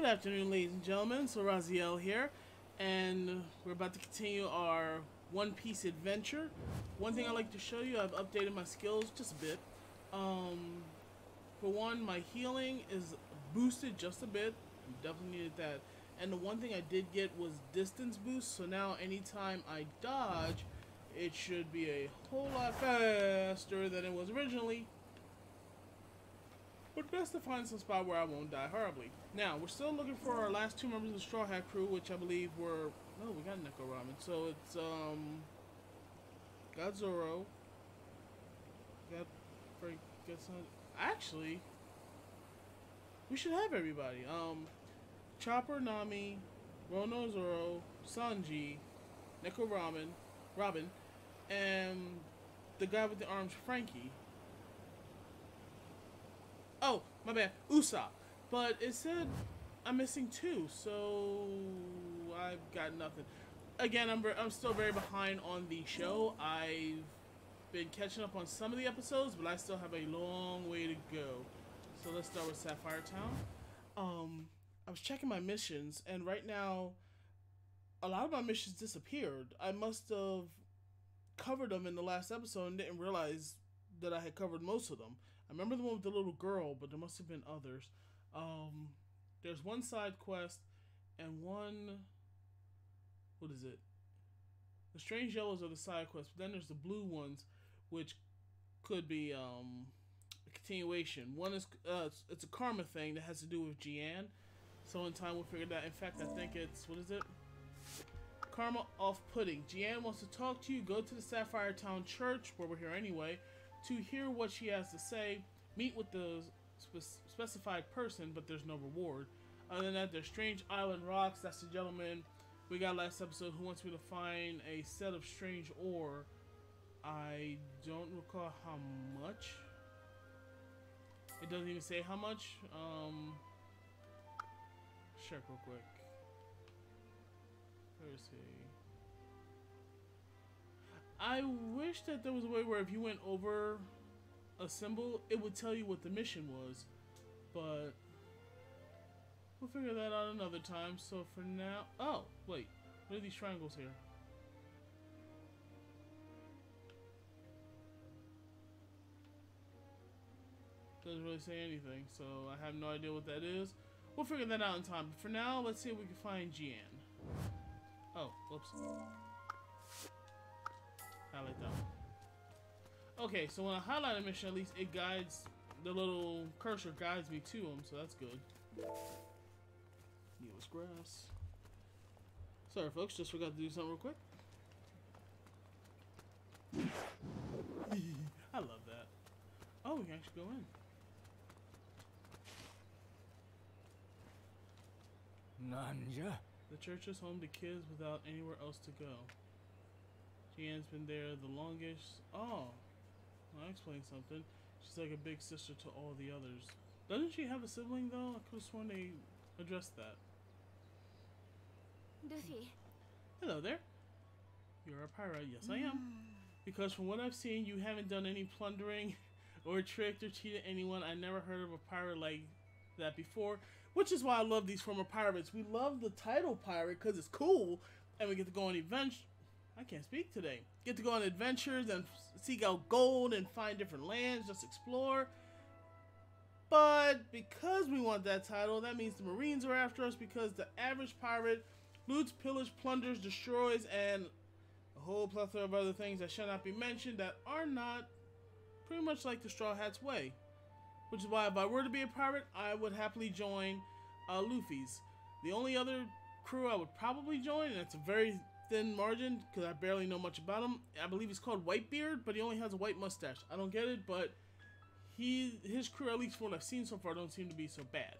Good afternoon, ladies and gentlemen. So Raziel here, and we're about to continue our One Piece adventure. One thing I'd like to show you, I've updated my skills just a bit. Um, for one, my healing is boosted just a bit. Definitely needed that. And the one thing I did get was distance boost, so now anytime I dodge, it should be a whole lot faster than it was originally. But best to find some spot where I won't die horribly. Now, we're still looking for our last two members of the Straw Hat crew, which I believe were... Oh, we got Neko Ramen. So it's, um... Got Zoro. Got... Frank... Got some... Actually... We should have everybody. Um... Chopper, Nami, Rono Zoro, Sanji, Neko Ramen, Robin, and the guy with the arms, Franky. Oh, my bad, Usopp. But it said I'm missing two, so I've got nothing. Again, I'm, I'm still very behind on the show. I've been catching up on some of the episodes, but I still have a long way to go. So let's start with Sapphire Town. Um, I was checking my missions, and right now, a lot of my missions disappeared. I must have covered them in the last episode and didn't realize that I had covered most of them. I remember the one with the little girl, but there must have been others. Um, there's one side quest and one. What is it? The strange yellows are the side quests, but then there's the blue ones, which could be um, a continuation. One is uh, it's, it's a karma thing that has to do with Jeanne. So in time we'll figure that. In fact, I think it's what is it? Karma off-putting. Jeanne wants to talk to you. Go to the Sapphire Town Church, where we're here anyway, to hear what she has to say. Meet with the spe specified person, but there's no reward. Other than that, there's Strange Island Rocks. That's the gentleman we got last episode who wants me to find a set of strange ore. I don't recall how much. It doesn't even say how much. Um, check real quick. Where is he? I wish that there was a way where if you went over a symbol, it would tell you what the mission was. But we'll figure that out another time. So for now... Oh, wait. What are these triangles here? Doesn't really say anything, so I have no idea what that is. We'll figure that out in time. But for now, let's see if we can find Jeanne. Oh, whoops. Highlight that one. Okay, so when I highlight a mission, at least it guides, the little cursor guides me to them, so that's good. Needless grass. Sorry, folks, just forgot to do something real quick. I love that. Oh, we can actually go in. Nanja? The church is home to kids without anywhere else to go. Jeanne's been there the longest. Oh, that explains something. She's like a big sister to all the others. Doesn't she have a sibling though? I could have sworn they addressed that. Luffy. Hello there. You're a pirate. Yes, I am. Because from what I've seen, you haven't done any plundering or tricked or cheated anyone. I never heard of a pirate like that before. Which is why I love these former pirates. We love the title pirate because it's cool. And we get to go on adventures. I can't speak today. Get to go on adventures and seek out gold and find different lands, just explore. But because we want that title, that means the Marines are after us because the average pirate loots, pillage, plunders, destroys, and a whole plethora of other things that shall not be mentioned that are not pretty much like the Straw Hats way. Which is why if I were to be a pirate, I would happily join uh, Luffy's. The only other crew I would probably join, and it's a very thin margin because I barely know much about him. I believe he's called Whitebeard, but he only has a white mustache. I don't get it, but he his crew, at least from what I've seen so far, don't seem to be so bad.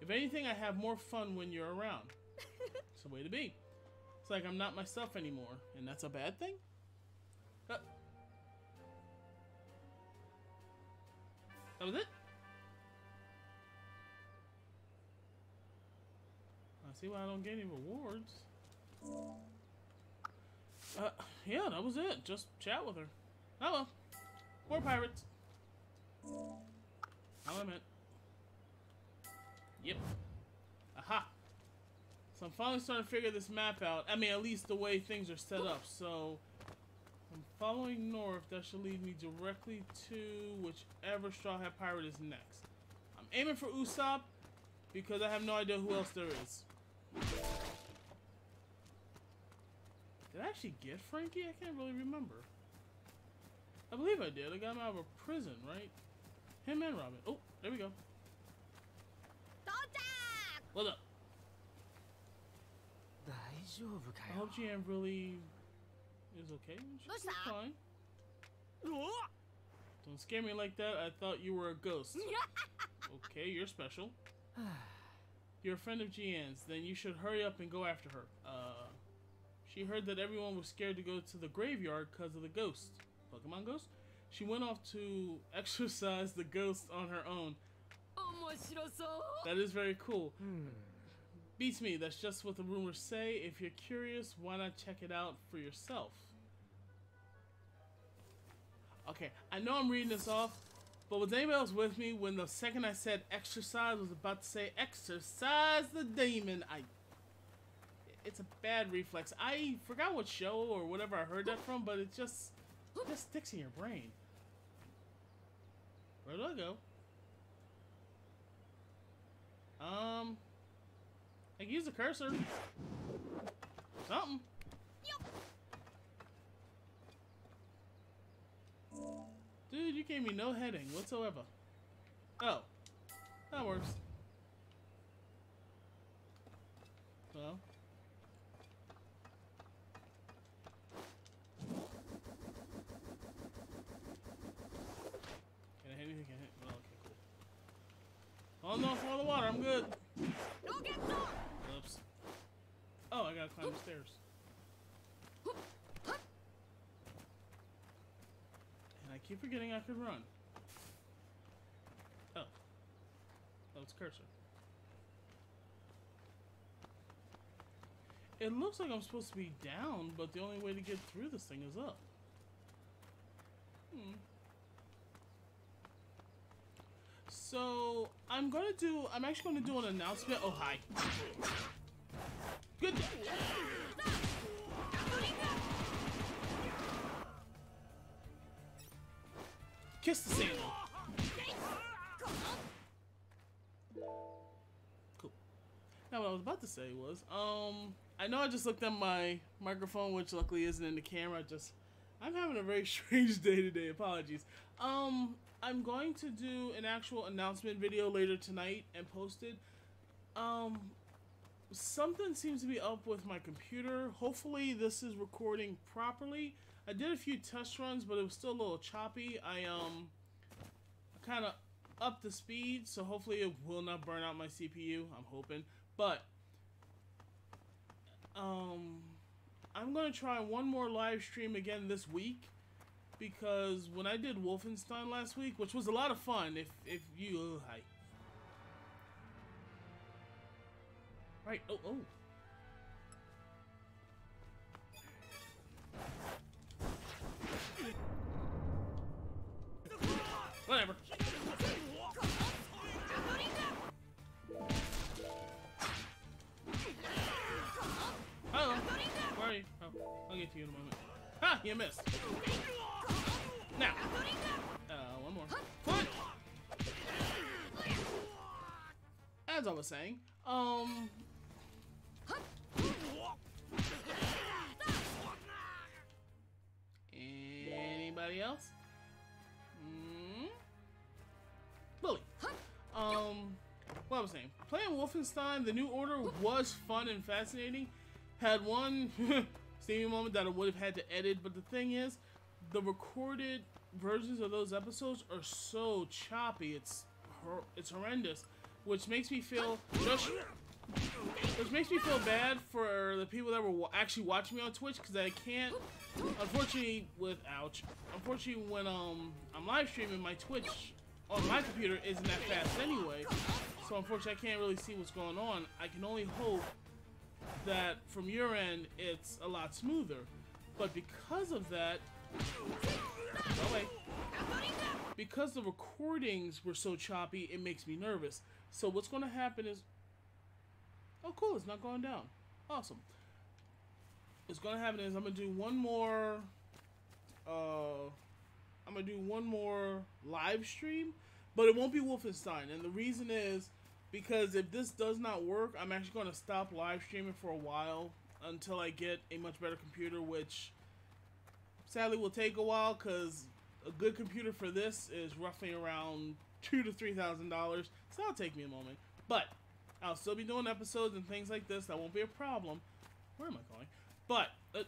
If anything, I have more fun when you're around. it's the way to be. It's like I'm not myself anymore, and that's a bad thing? Uh, that was it? I see why I don't get any rewards. Uh, yeah, that was it. Just chat with her. Oh well. More pirates. How I meant. Yep. Aha! So I'm finally starting to figure this map out. I mean, at least the way things are set up. So I'm following north. That should lead me directly to whichever Straw Hat Pirate is next. I'm aiming for Usopp because I have no idea who else there is. Did I actually get Franky? I can't really remember. I believe I did. I got him out of a prison, right? Him and Robin. Oh, there we go. Dotak! What up? I hope GM really is okay. She's fine. Don't scare me like that. I thought you were a ghost. okay, you're special. You're a friend of GN's. Then you should hurry up and go after her. Uh, she heard that everyone was scared to go to the graveyard because of the ghost. Pokemon ghost? She went off to exorcise the ghost on her own. That is very cool. Hmm. Beats me, that's just what the rumors say. If you're curious, why not check it out for yourself? Okay, I know I'm reading this off, but was anybody else with me when the second I said exercise was about to say exercise the demon? I it's a bad reflex. I forgot what show or whatever I heard that from, but it just it just sticks in your brain. Where do I go? Um, I can use the cursor. Something. Dude, you gave me no heading whatsoever. Oh, that works. Well. Can I hit anything? Can I hit? Well, okay, cool. Oh no, fall the water. I'm good. Don't get. Oops. Oh, I gotta climb the stairs. And I keep forgetting I could run. Oh. Oh, it's cursor. It looks like I'm supposed to be down, but the only way to get through this thing is up. Hmm. So I'm gonna do. I'm actually gonna do an announcement. Oh hi. Good. Kiss the sandal. Cool. Now what I was about to say was, um, I know I just looked at my microphone, which luckily isn't in the camera. Just, I'm having a very strange day today. Apologies. Um, I'm going to do an actual announcement video later tonight and post it. Um, something seems to be up with my computer. Hopefully, this is recording properly. I did a few test runs, but it was still a little choppy. I um, kind of up the speed, so hopefully it will not burn out my CPU. I'm hoping, but um, I'm gonna try one more live stream again this week because when I did Wolfenstein last week, which was a lot of fun, if if you oh, hi. Right. Oh oh. Whatever. Hello. Where are you? Oh, I'll get to you in a moment. Ha! You missed. Now. Uh, one more. As I was saying, um... Anybody else? Mm? Lily. Um, what I was saying, playing Wolfenstein: The New Order was fun and fascinating. Had one steamy moment that I would have had to edit, but the thing is, the recorded versions of those episodes are so choppy. It's it's horrendous, which makes me feel just. Which makes me feel bad for the people that were actually watching me on Twitch because I can't. Unfortunately, with ouch. Unfortunately, when um I'm live streaming, my Twitch on my computer isn't that fast anyway. So unfortunately, I can't really see what's going on. I can only hope that from your end it's a lot smoother. But because of that, wait, because the recordings were so choppy, it makes me nervous. So what's going to happen is Oh, cool. It's not going down. Awesome. What's going to happen is I'm going to do one more. Uh, I'm going to do one more live stream, but it won't be Wolfenstein. And the reason is because if this does not work, I'm actually going to stop live streaming for a while until I get a much better computer, which sadly will take a while because a good computer for this is roughly around two to three thousand dollars. So that'll take me a moment, but I'll still be doing episodes and things like this. That won't be a problem. Where am I going? But uh,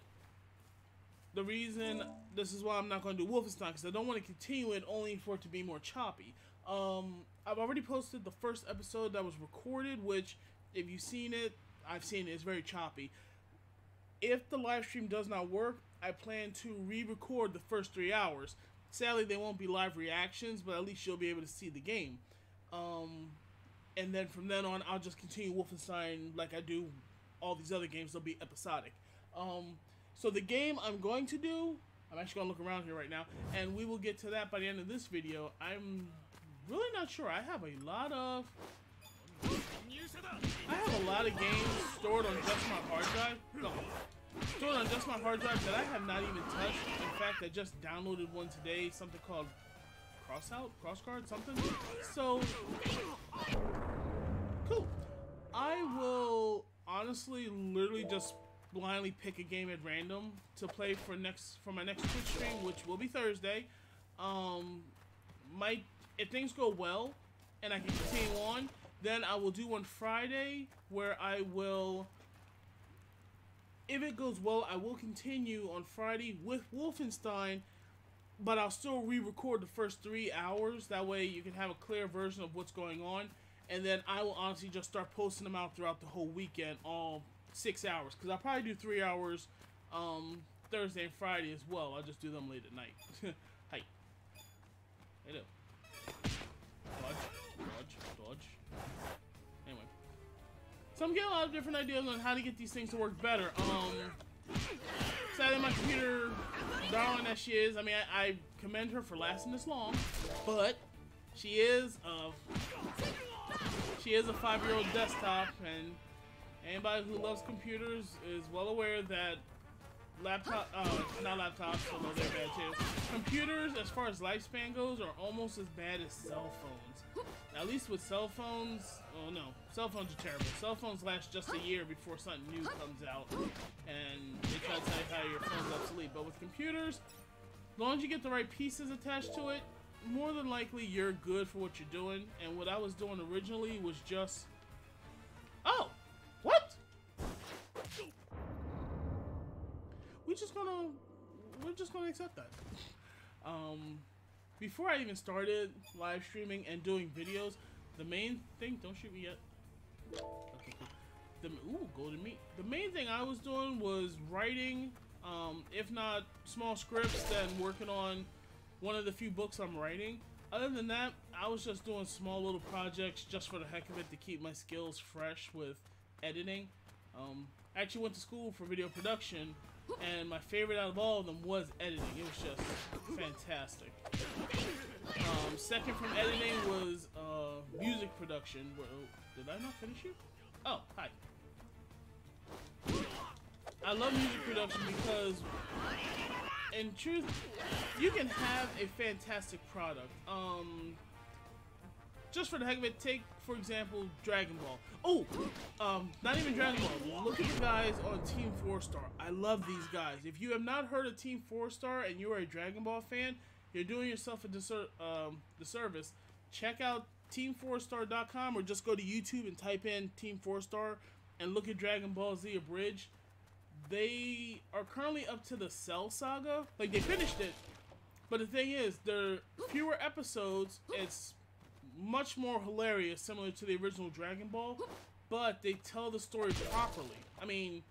the reason this is why I'm not going to do Wolfenstein because I don't want to continue it only for it to be more choppy. Um, I've already posted the first episode that was recorded, which if you've seen it, I've seen it. It's very choppy. If the live stream does not work, I plan to re-record the first three hours. Sadly, they won't be live reactions, but at least you'll be able to see the game. Um, and then from then on, I'll just continue Wolfenstein like I do all these other games. They'll be episodic. Um, so the game I'm going to do, I'm actually going to look around here right now, and we will get to that by the end of this video. I'm really not sure. I have a lot of... I have a lot of games stored on just my hard drive. No, stored on just my hard drive that I have not even touched. In fact, I just downloaded one today, something called Crossout, Crossguard, something. So, cool. I will honestly, literally just blindly pick a game at random to play for next for my next Twitch stream, which will be Thursday. Um, might if things go well and I can continue on, then I will do one Friday where I will. If it goes well, I will continue on Friday with Wolfenstein, but I'll still re-record the first three hours. That way, you can have a clear version of what's going on, and then I will honestly just start posting them out throughout the whole weekend, all six hours. Because I'll probably do three hours um, Thursday and Friday as well. I'll just do them late at night. Hi. Hello. Dodge, So I'm getting a lot of different ideas on how to get these things to work better. Um, sadly, my computer, darling that she is, I mean, I, I commend her for lasting this long, but she is a, she is a five-year-old desktop, and anybody who loves computers is well aware that laptop, uh, not laptops, although they're bad too. Computers, as far as lifespan goes, are almost as bad as cell phones. At least with cell phones, oh no, cell phones are terrible. Cell phones last just a year before something new comes out, and they try to tell you how your phone's obsolete. But with computers, as long as you get the right pieces attached to it, more than likely you're good for what you're doing. And what I was doing originally was just, oh, what? we're just gonna we're just gonna accept that. Um, before I even started live streaming and doing videos, the main thing don't shoot me yet. The ooh golden meat. The main thing I was doing was writing, um, if not small scripts, then working on one of the few books I'm writing. Other than that, I was just doing small little projects just for the heck of it to keep my skills fresh with editing. Um, I actually went to school for video production and my favorite out of all of them was editing. It was just fantastic. Um, second from editing was uh, music production. Well, did I not finish you? Oh, hi. I love music production because, in truth, you can have a fantastic product. Um, just for the heck of it, take for example Dragon Ball. Oh, um, not even Dragon Ball. Look at the guys on Team Four Star. I love these guys. If you have not heard of Team Four Star and you are a Dragon Ball fan, you're doing yourself a disser- um, disservice. Check out Team4Star.com or just go to YouTube and type in Team Four Star and look at Dragon Ball Z Abridged. They are currently up to the Cell Saga. Like they finished it, but the thing is, there are fewer episodes. It's much more hilarious, similar to the original Dragon Ball, but they tell the story properly. I mean,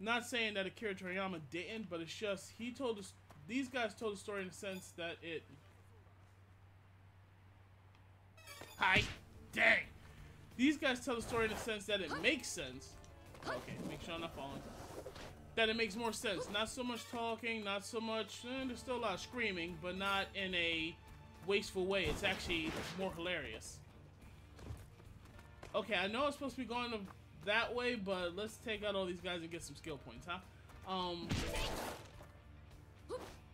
not saying that Akira Toriyama didn't, but it's just he told us these guys told the story in the sense that it. Hi, dang. These guys tell the story in the sense that it makes sense. Okay, make sure I'm not falling. That it makes more sense. Not so much talking, not so much. Eh, there's still a lot of screaming, but not in a wasteful way. It's actually more hilarious. Okay, I know I'm supposed to be going that way, but let's take out all these guys and get some skill points, huh? Um,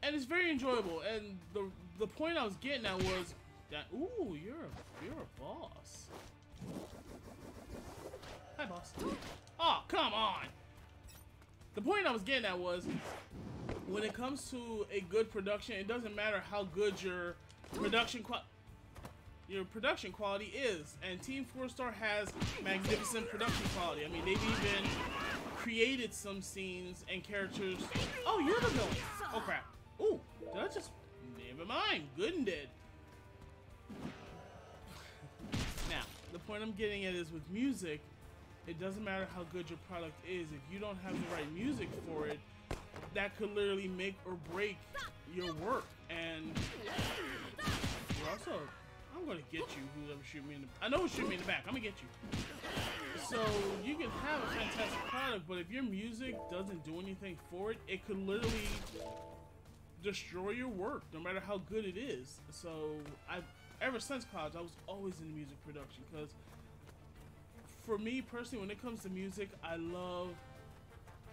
and it's very enjoyable. And the the point I was getting at was that ooh, you're a you're a boss. Hi, boss. Oh, come on. The point I was getting at was when it comes to a good production, it doesn't matter how good your production quality your production quality is. And Team 4 Star has magnificent production quality. I mean, they've even created some scenes and characters. Oh, you're the villain. Oh, crap. Ooh, did I just... Never mind. Good and dead. now, the point I'm getting at is with music, it doesn't matter how good your product is. If you don't have the right music for it, that could literally make or break your work. And you're also I'm gonna get you, whoever shoot me in the I know shoot me in the back, I'm gonna get you. So you can have a fantastic product, but if your music doesn't do anything for it, it could literally destroy your work, no matter how good it is. So I ever since college I was always in music production because for me personally when it comes to music I love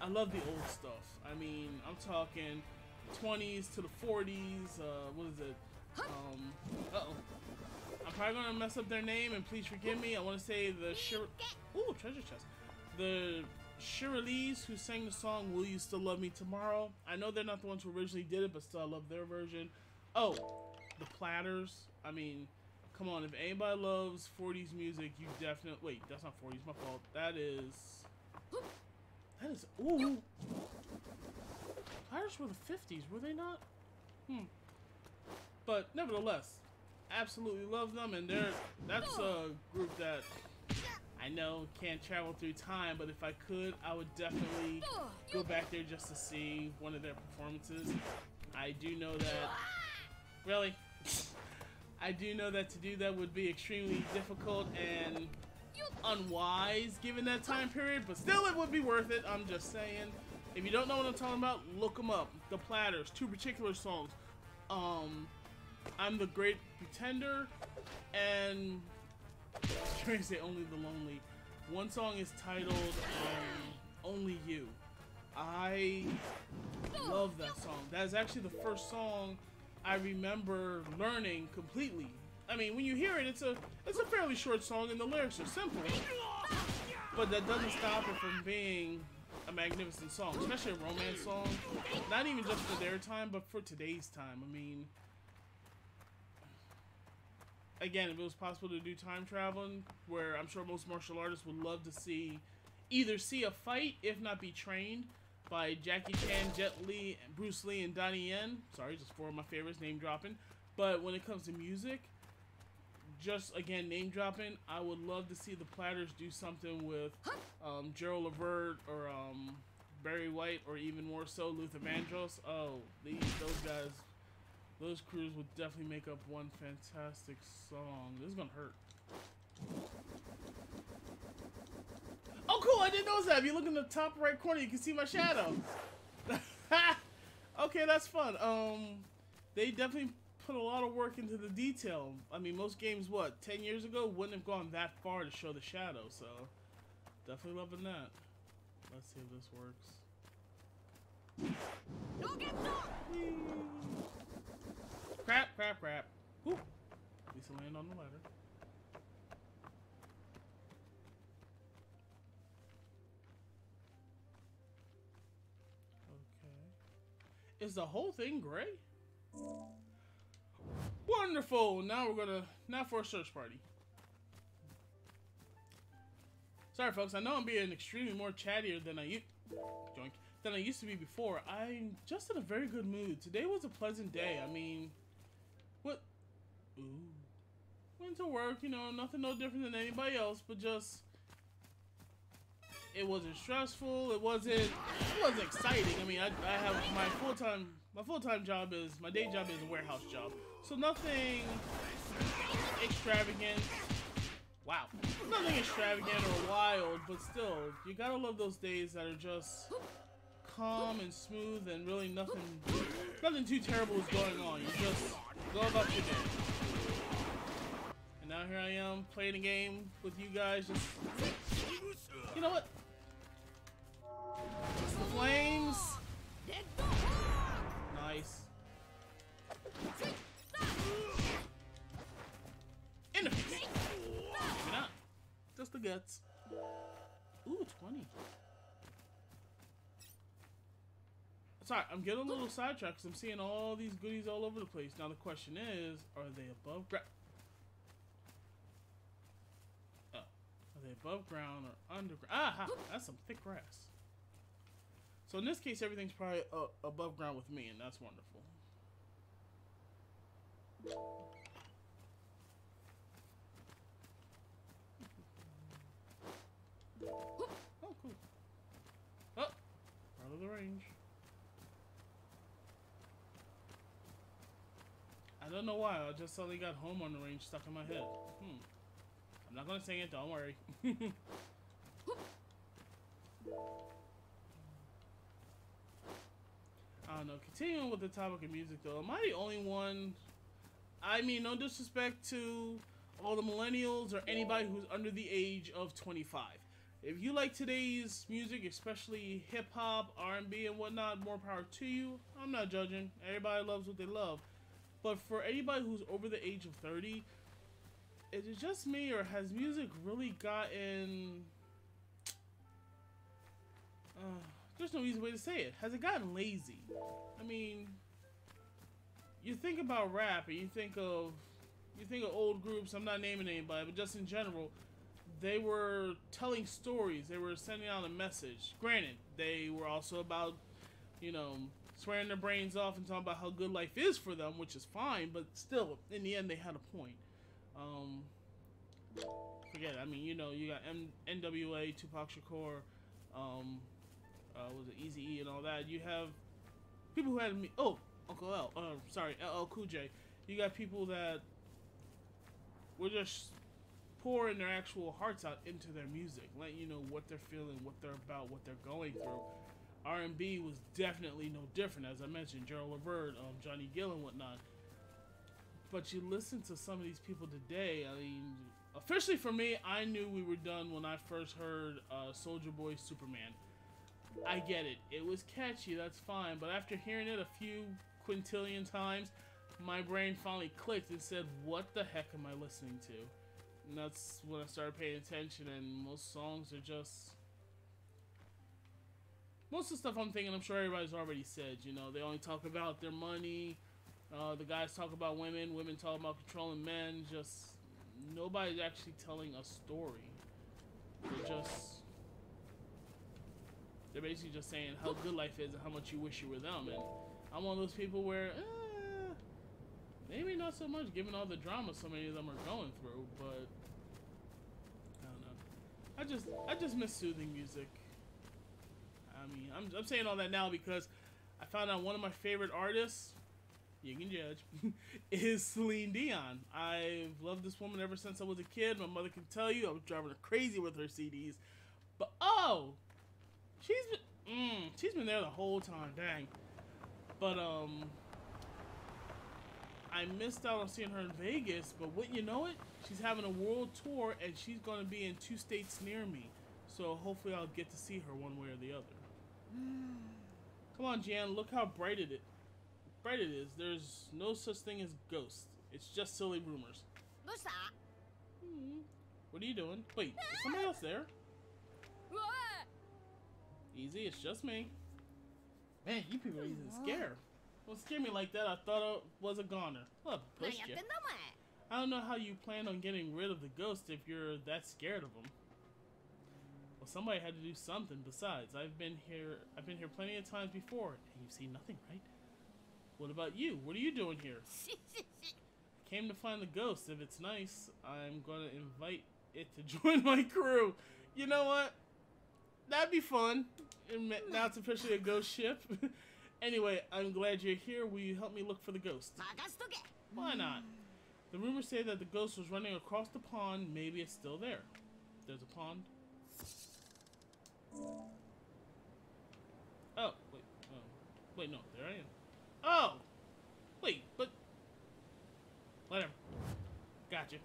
I love the old stuff. I mean, I'm talking 20s to the 40s, uh, what is it? Um, uh oh I'm probably gonna mess up their name, and please forgive me. I want to say the Shir. Ooh, treasure chest. The Shirley's who sang the song "Will You Still Love Me Tomorrow." I know they're not the ones who originally did it, but still, I love their version. Oh, the Platters. I mean, come on. If anybody loves 40s music, you definitely. Wait, that's not 40s. My fault. That is. That is. Ooh. Platters were the 50s, were they not? Hmm. But nevertheless, absolutely love them, and they're that's a group that I know can't travel through time, but if I could, I would definitely go back there just to see one of their performances. I do know that, really, I do know that to do that would be extremely difficult and unwise given that time period, but still it would be worth it, I'm just saying. If you don't know what I'm talking about, look them up. The Platters, two particular songs. Um, I'm the Great Pretender, and trying to say Only the Lonely. One song is titled um, Only You. I love that song. That is actually the first song I remember learning completely. I mean, when you hear it, it's a it's a fairly short song and the lyrics are simple. But that doesn't stop it from being a magnificent song, especially a romance song. Not even just for their time, but for today's time. I mean, again, if it was possible to do time traveling, where I'm sure most martial artists would love to see either see a fight, if not be trained, by Jackie Chan, Jet Li, Bruce Lee, and Donnie Yen. Sorry, just four of my favorites, name dropping. But when it comes to music, just again name dropping, I would love to see the Platters do something with um, Gerald Levert or um, Barry White, or even more so Luther Vandross. Oh, these those guys those crews would definitely make up one fantastic song. This is gonna hurt. Oh, cool! I didn't notice that. If you look in the top right corner, you can see my shadow. okay, that's fun. Um, they definitely put a lot of work into the detail. I mean, most games, what, 10 years ago, wouldn't have gone that far to show the shadow, so definitely loving that. Let's see if this works. Crap, crap, crap. Whew. At least I land on the ladder. Okay. Is the whole thing gray? Wonderful! Now we're gonna... Now for a search party. Sorry, folks. I know I'm being extremely more chattier than I used... Joink. Than I used to be before. I'm just in a very good mood. Today was a pleasant day. I mean... What? Ooh. Went to work, you know, nothing no different than anybody else, but just it wasn't stressful. It wasn't. It wasn't exciting. I mean, I, I have my full time. My full time job is my day job is a warehouse job, so nothing extravagant. Wow. Nothing extravagant or wild, but still, you gotta love those days that are just calm and smooth and really nothing nothing too terrible is going on. You just go about your day. And now here I am playing a game with you guys just You know what? Just the flames. Nice. The guts. Ooh, 20. Sorry, I'm getting a little sidetracked because I'm seeing all these goodies all over the place. Now the question is, are they above ground? Oh, are they above ground or underground? Ah, that's some thick grass. So in this case, everything's probably uh, above ground with me, and that's wonderful. Oh, cool. Oh, out of the range. I don't know why. I just suddenly got home on the range stuck in my head. Hmm. I'm not gonna sing it. Don't worry. I don't know. Continuing with the topic of music, though, am I the only one? I mean, no disrespect to all the millennials or anybody who's under the age of 25. If you like today's music, especially hip hop, R&B, and whatnot, more power to you. I'm not judging. Everybody loves what they love. But for anybody who's over the age of 30, is it just me or has music really gotten uh, there's no easy way to say it. Has it gotten lazy? I mean, you think about rap and you think of you think of old groups. I'm not naming anybody, but just in general, they were telling stories. They were sending out a message. Granted, they were also about you know swearing their brains off and talking about how good life is for them, which is fine. But still, in the end, they had a point. Um, forget it. I mean, you know, you got M- NWA, Tupac Shakur. Um, uh, was it Easy E and all that. You have people who had me. Oh, Uncle L. Uh, sorry, LL Cool J. You got people that were just pouring their actual hearts out into their music, letting you know what they're feeling, what they're about, what they're going through. R&B was definitely no different, as I mentioned, Gerald Levert, um, Johnny Gill, and whatnot. But you listen to some of these people today. I mean, officially for me, I knew we were done when I first heard uh, Soulja Boy Superman. I get it. It was catchy, that's fine. But after hearing it a few quintillion times, my brain finally clicked and said, What the heck am I listening to? And that's when I started paying attention, and most songs are just. Most of the stuff I'm thinking, I'm sure everybody's already said. You know, they only talk about their money. Uh, the guys talk about women. Women talk about controlling men. Just nobody's actually telling a story. They're just they're basically just saying how good life is and how much you wish you were them. And I'm one of those people where, eh, maybe not so much given all the drama so many of them are going through, but I don't know. I just, I just miss soothing music. I mean, I'm, I'm saying all that now because I found out one of my favorite artists, you can judge, is Celine Dion. I've loved this woman ever since I was a kid. My mother can tell you I was driving her crazy with her CDs. But oh, She's been, mm, she's been there the whole time. Dang. But um, I missed out on seeing her in Vegas, but wouldn't you know it? She's having a world tour and she's going to be in two states near me. So hopefully I'll get to see her one way or the other. Come on, Jan, look how bright it is. Bright it is. There's no such thing as ghosts. It's just silly rumors. What's that? Hmm. What are you doing? Wait, is somebody else there? Easy, it's just me. Man, you people are easy to scare. Well, scare me like that, I thought I was a goner. Well, pushed you. I don't know how you plan on getting rid of the ghost if you're that scared of him. Well, somebody had to do something. Besides, I've been here. I've been here plenty of times before, and you've seen nothing, right? What about you? What are you doing here? I came to find the ghost. If it's nice, I'm gonna invite it to join my crew. You know what? That'd be fun. Now it's officially a ghost ship. Anyway, I'm glad you're here. Will you help me look for the ghost? Why not? The rumors say that the ghost was running across the pond. Maybe it's still there. There's a pond. Oh, wait. Oh. Wait, no. There I am. Oh! Wait, but... Whatever. Gotcha.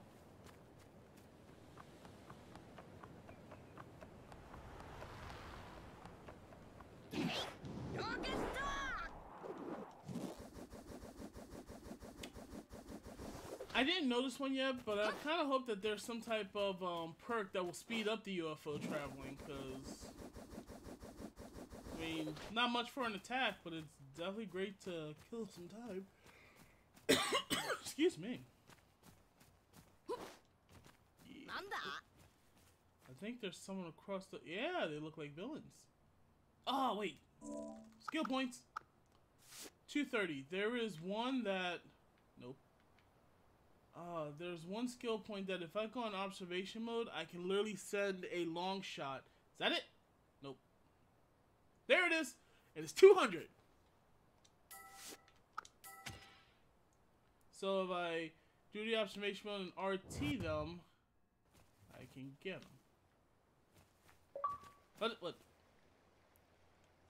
I didn't notice one yet, but I kind of hope that there's some type of um, perk that will speed up the UFO traveling, because... I mean, not much for an attack, but it's definitely great to kill some time. Excuse me. Yeah. I think there's someone across the... Yeah, they look like villains. Oh, wait. Skill points. 230. There is one that... Nope. Uh, there's one skill point that if I go on observation mode, I can literally send a long shot. Is that it? Nope. There it is. And it's 200. So if I do the observation mode and RT them, I can get them. What? What?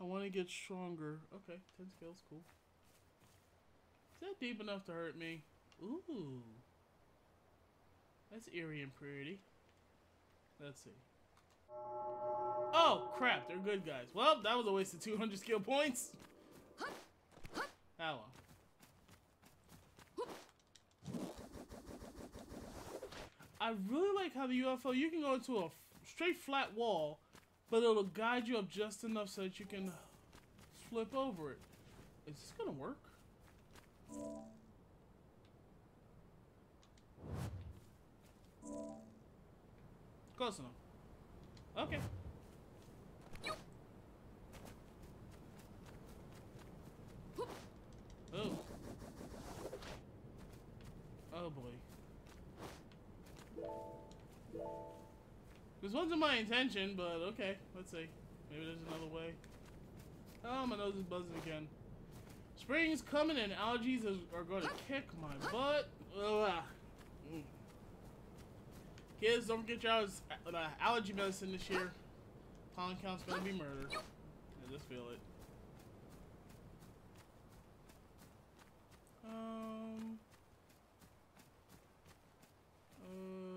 I want to get stronger. Okay, 10 skills, cool. Is that deep enough to hurt me? Ooh. That's eerie and pretty. Let's see. Oh, crap, they're good guys. Well, that was a waste of 200 skill points. Long? I really like how the UFO, you can go into a straight flat wall, but it'll guide you up just enough so that you can flip over it. Is this gonna work? Close enough. Okay. Oh. Oh boy. This wasn't my intention, but okay. Let's see. Maybe there's another way. Oh, my nose is buzzing again. Spring's coming and allergies are going to kick my butt. Ugh. Mm. Kids, don't forget allergies- uh, allergy medicine this year. Pollen count's to be murder. I just feel it. Um. Uh.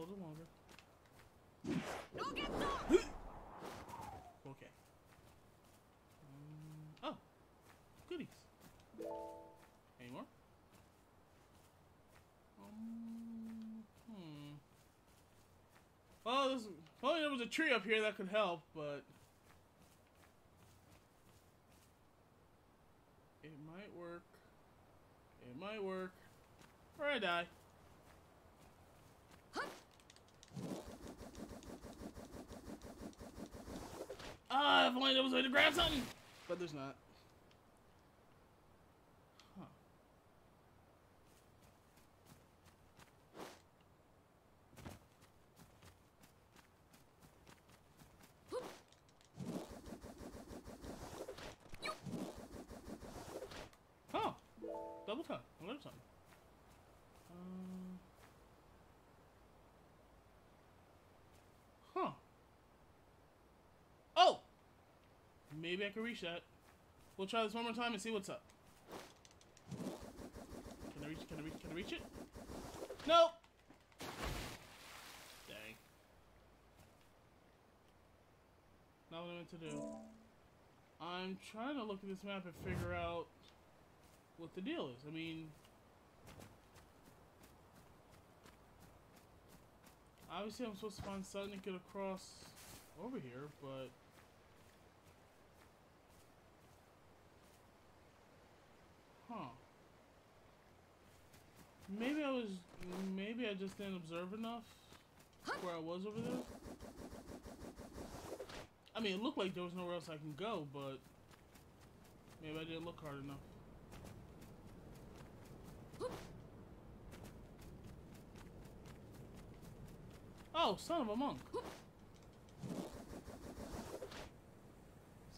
little longer. okay. Um, oh, goodies. Any more? Um, hmm. Well, this, well, there was a tree up here that could help, but it might work. It might work. Or I die. Ah, if only there was a way to grab something! But there's not. Huh. Huh. Double time. I learned something. Um. Huh. Oh! Maybe I can reach that. We'll try this one more time and see what's up. Can I reach can I reach can I reach it? Nope! Dang. Not what I meant to do. I'm trying to look at this map and figure out what the deal is. I mean Obviously I'm supposed to find something to get across over here, but Huh. Maybe I was maybe I just didn't observe enough where I was over there. I mean, it looked like there was nowhere else I can go, but maybe I didn't look hard enough. Oh, son of a monk.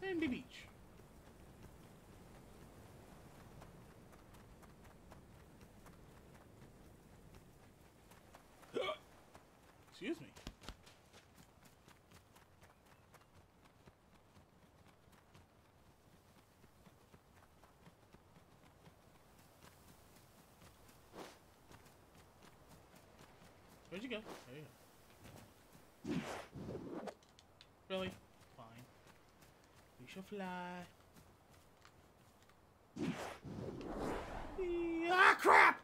Sandy Beach. Excuse me. Where'd you go. There you go. Really? Fine. We shall fly. Ah, crap!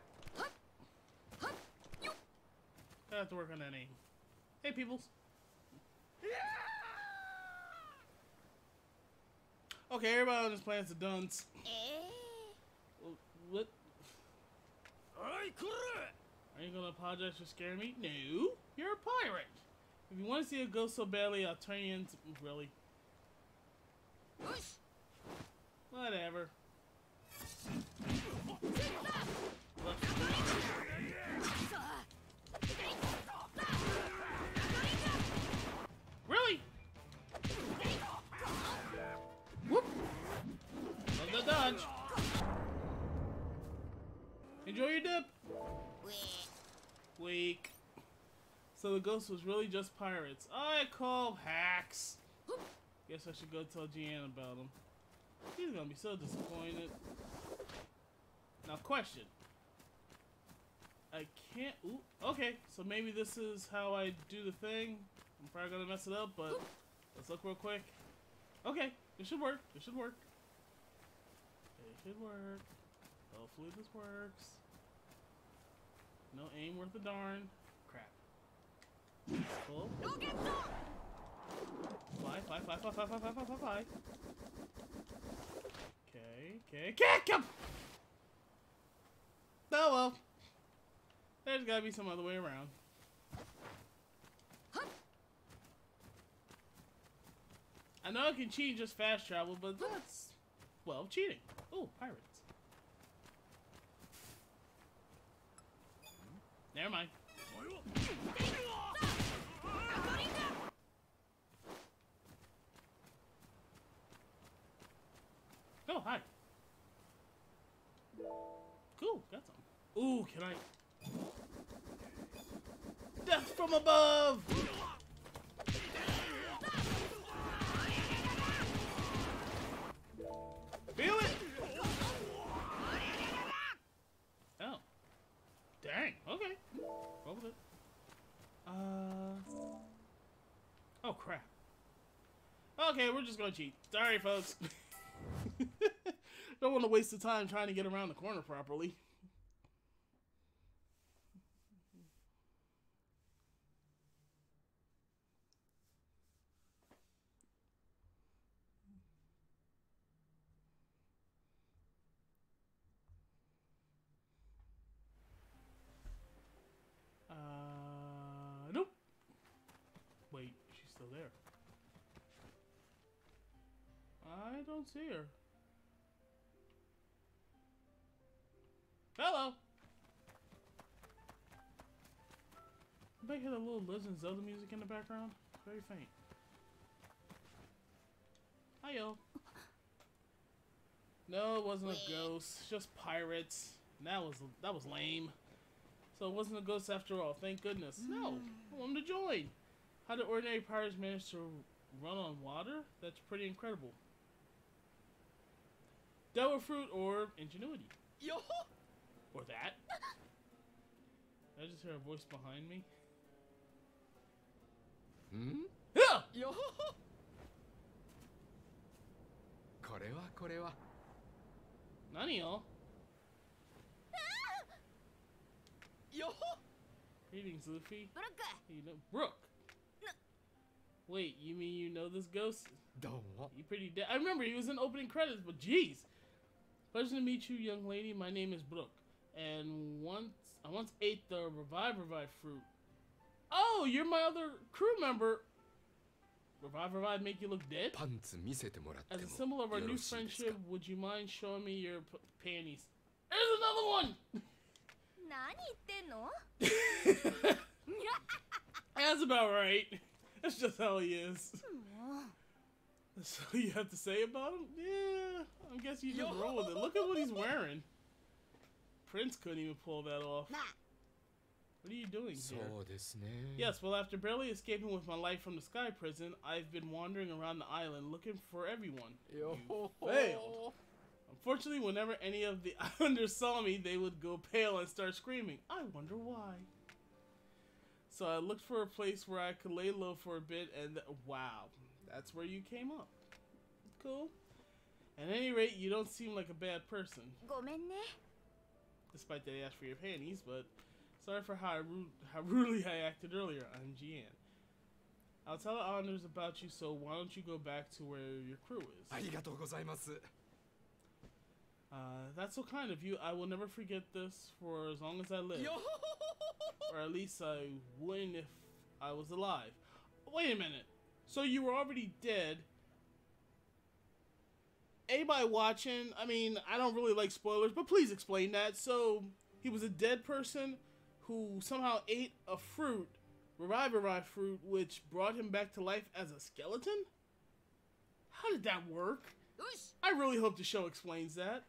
I have to work on. Hey, peoples. Okay, everybody on this planet's a dunce. Eh. what? Alright, are you gonna apologize for scaring me? No, you're a pirate. If you want to see a ghost so badly, I'll turn you into. Really? Whatever. Really? Whoop! Love the dodge. Enjoy your dip. Weak. So the ghost was really just pirates. I call hacks. Guess I should go tell Jeanne about him. He's gonna be so disappointed. Now, question. I can't. Ooh, okay, so maybe this is how I do the thing. I'm probably gonna mess it up, but let's look real quick. Okay, it should work. It should work. It should work. Hopefully this works. No aim worth a darn. Crap. Pull. No get so! Fly, fly, fly, fly, fly, fly, fly, fly, fly, fly. Okay, okay, kick him! Oh well. There's gotta be some other way around. I know I can cheat just fast travel, but that's, well, cheating. Oh, pirates. Never mind. Oh, hi. Cool, got some. Ooh, can I? Death from above! Roll with it. Uh. Oh, crap. Okay, we're just gonna cheat. Sorry, folks. Don't want to waste the time trying to get around the corner properly. Don't see her. Hello. Anybody hear the little Legend of Zelda music in the background? Very faint. Hiyo. No, it wasn't a ghost. Just pirates. And that was that was lame. So it wasn't a ghost after all. Thank goodness. No, I wanted to join. How did ordinary pirates manage to run on water? That's pretty incredible. Devil Fruit or Ingenuity. Yo! Or that. I just hear a voice behind me. Hmm? Yeah! Yo! これはこれは何よよ Greetings, Luffy. Brook! You know, Brook! No. Wait, you mean you know this ghost? Don't. You pretty dead. I remember he was in opening credits, but jeez! Pleasure to meet you, young lady. My name is Brook, and once I once ate the revive revive fruit. Oh, you're my other crew member. Revive revive make you look dead. As a symbol of our new friendship, would you mind showing me your panties? There's another one. That's about right. That's just how he is. So you have to say about him? Yeah, I guess you just roll with it. Look at what he's wearing. Prince couldn't even pull that off. What are you doing here? Yes, well, after barely escaping with my life from the sky prison, I've been wandering around the island looking for everyone. You failed. Unfortunately, whenever any of the islanders saw me, they would go pale and start screaming. I wonder why. So I looked for a place where I could lay low for a bit, and wow, that's where you came up. Cool. At any rate, you don't seem like a bad person. Despite that I asked for your panties, but sorry for how, rude, how rudely I acted earlier. I'm Jeanne. I'll tell the honors about you, so why don't you go back to where your crew is? Uh, that's so kind of you. I will never forget this for as long as I live. or at least I wouldn't if I was alive. Wait a minute. So you were already dead. Anybody watching, I mean, I don't really like spoilers, but please explain that. So he was a dead person who somehow ate a fruit, Reviverai fruit, which brought him back to life as a skeleton? How did that work? I really hope the show explains that.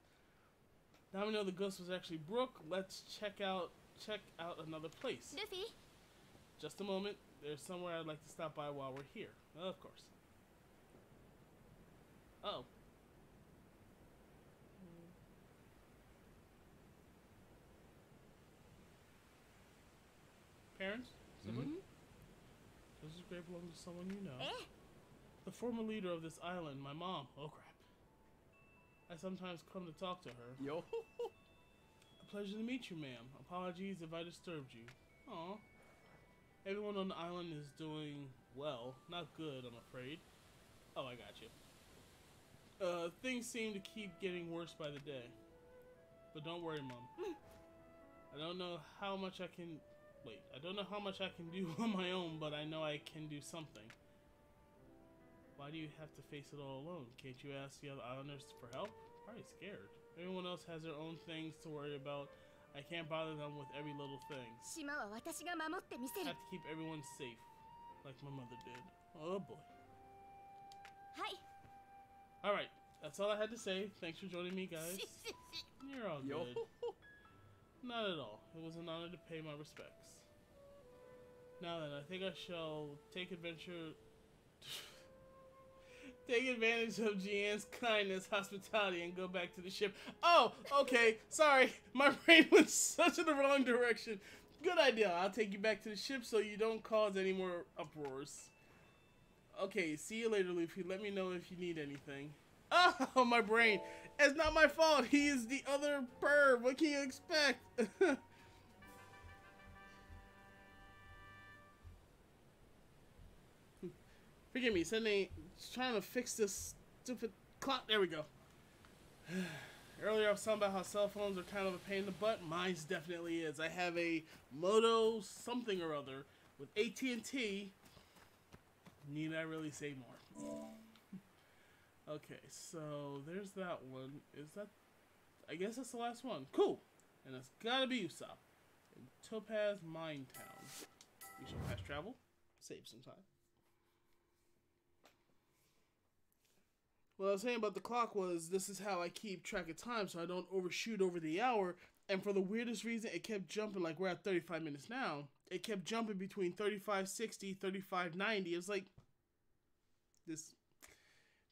Now we know the ghost was actually Brook. Let's check out check out another place. Luffy. Just a moment. There's somewhere I'd like to stop by while we're here. Of course. Oh. Parents? Sibling? Does this grave belong to someone you know? え The former leader of this island, my mom. Oh crap. I sometimes come to talk to her. Yo. A pleasure to meet you, ma'am. Apologies if I disturbed you. Aw. Everyone on the island is doing well. Not good, I'm afraid. Oh, I got you. Uh, things seem to keep getting worse by the day. But don't worry, Mom. I don't know how much I can... Wait, I don't know how much I can do on my own, but I know I can do something. Why do you have to face it all alone? Can't you ask the other islanders for help? Probably scared. Everyone else has their own things to worry about. I can't bother them with every little thing. I have to keep everyone safe like my mother did. Oh boy. Hi. All right, that's all I had to say. Thanks for joining me, guys. You're all good. Yo. Not at all. It was an honor to pay my respects. Now then, I think I shall take adventure. take advantage of Jeanne's kindness, hospitality, and go back to the ship. Oh, okay. Sorry, my brain went such in the wrong direction. Good idea. I'll take you back to the ship so you don't cause any more uproars. Okay, see you later, Luffy. Let me know if you need anything. Oh, my brain. It's not my fault. He is the other perv. What can you expect? Forgive me, Sydney. Trying to fix this stupid clock. There we go. Earlier, I was talking about how cell phones are kind of a pain in the butt. Mine's definitely is. I have a Moto something or other with AT&T. Need I really say more? Okay, so there's that one. Is that? I guess that's the last one. Cool. And it's gotta be Usopp in Topaz Mine Town. We shall fast travel, save some time. What I was saying about the clock was this is how I keep track of time so I don't overshoot over the hour. And for the weirdest reason, it kept jumping like we're at 35 minutes now. It kept jumping between 35.60, 35.90. It was like this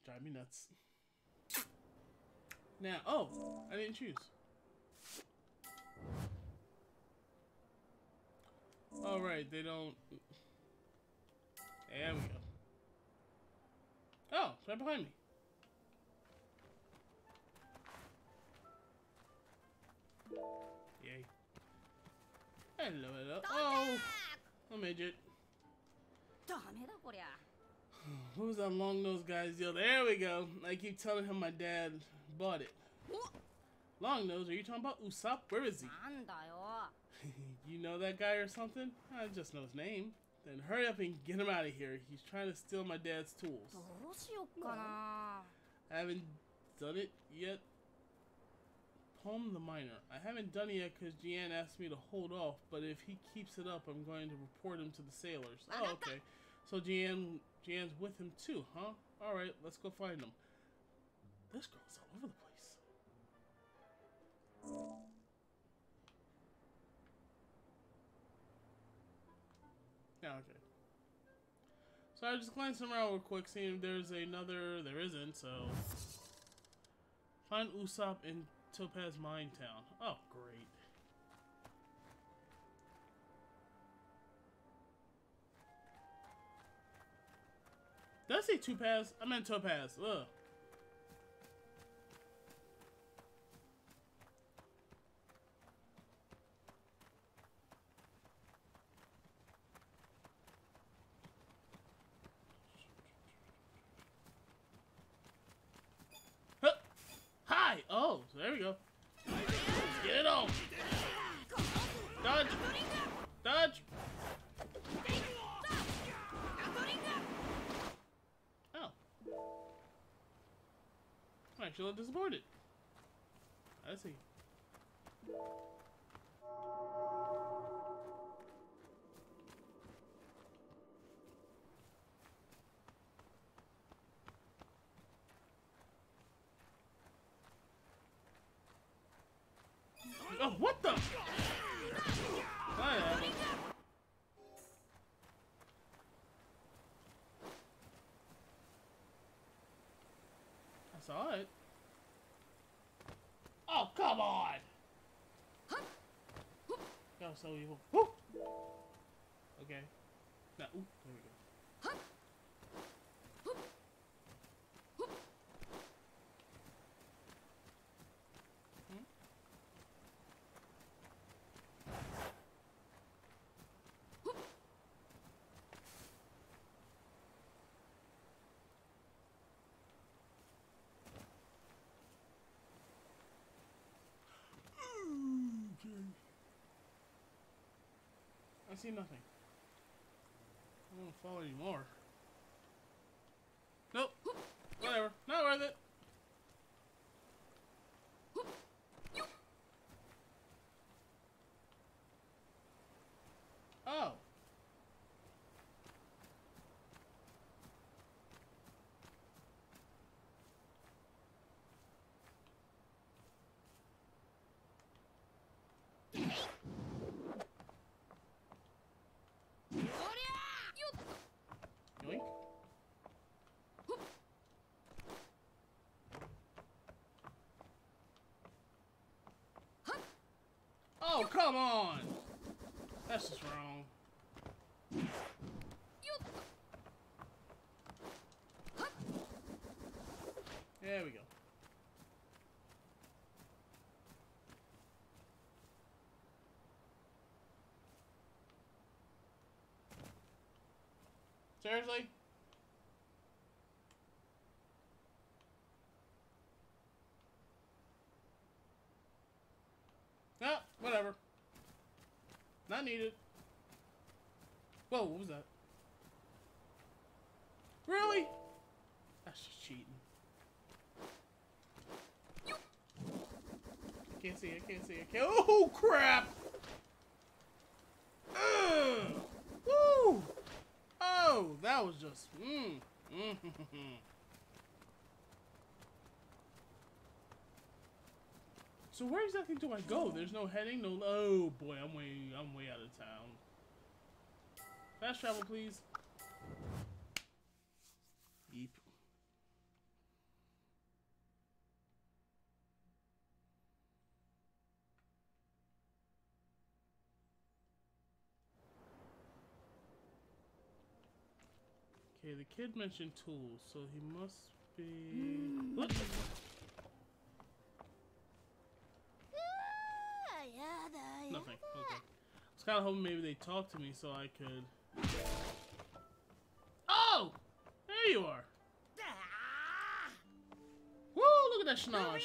drive me nuts. Now, oh, I didn't choose. All right, they don't. There we go. Oh, it's right behind me. Yay. Hello, hello. Oh! A midget. Who's that long nose guy's deal? There we go. I keep telling him my dad bought it. Long nose, are you talking about Usopp? Where is he? you know that guy or something? I just know his name. Then hurry up and get him out of here. He's trying to steal my dad's tools. I haven't done it yet Poem the Miner. I haven't done it yet because Jeanne asked me to hold off, but if he keeps it up, I'm going to report him to the sailors. Oh, okay. So Jeanne, Jeanne's with him too, huh? Alright, let's go find him. This girl's all over the place. Yeah, okay. So I just glanced around real quick, seeing if there's another. There isn't, so. Find Usopp in Topaz Mine Town. Oh, great. Did I say Topaz? I meant Topaz. Ugh. Saw it. Oh, come on! That was so evil. Woo! Okay. Now, ooh, there we go. See nothing. I won't follow anymore. Nope. Whatever. Not worth it. Oh. Yoink. Oh, come on! That's just wrong. There we go. Seriously? No, whatever. Not needed. Whoa, what was that? Really? That's just cheating. I can't see, I can't see, it. can't. Oh, crap! Ugh! Woo! Oh, that was just. Mm. Mm. so where exactly do I go? There's no heading, no. Oh boy, I'm way, I'm way out of town. Fast travel, please. Yeep. Okay, the kid mentioned tools, so he must be. Hmm. What? Nothing. Okay. I was kind of hoping maybe they talk to me so I could. Oh! There you are. Woo! Look at that schnosh.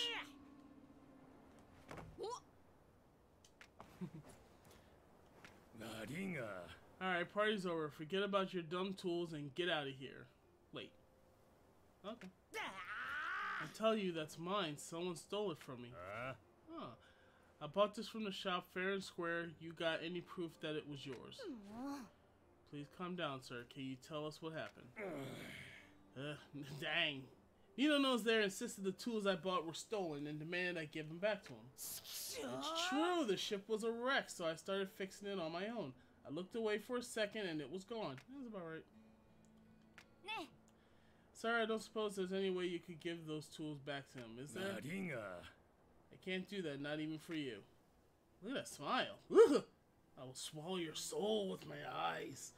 Alright, party's over. Forget about your dumb tools and get out of here. Wait. Okay. I tell you, that's mine. Someone stole it from me. Uh. I bought this from the shop fair and square. You got any proof that it was yours? Please calm down, sir. Can you tell us what happened? Dang. dang. Nino knows there insisted the tools I bought were stolen and demanded I give them back to him. It's true, the ship was a wreck, so I started fixing it on my own. I looked away for a second and it was gone. That's about right. Nah. Sorry, I don't suppose there's any way you could give those tools back to him, is there? Naringa. Uh, I can't do that, not even for you. Look at that smile. I will swallow your soul with my eyes.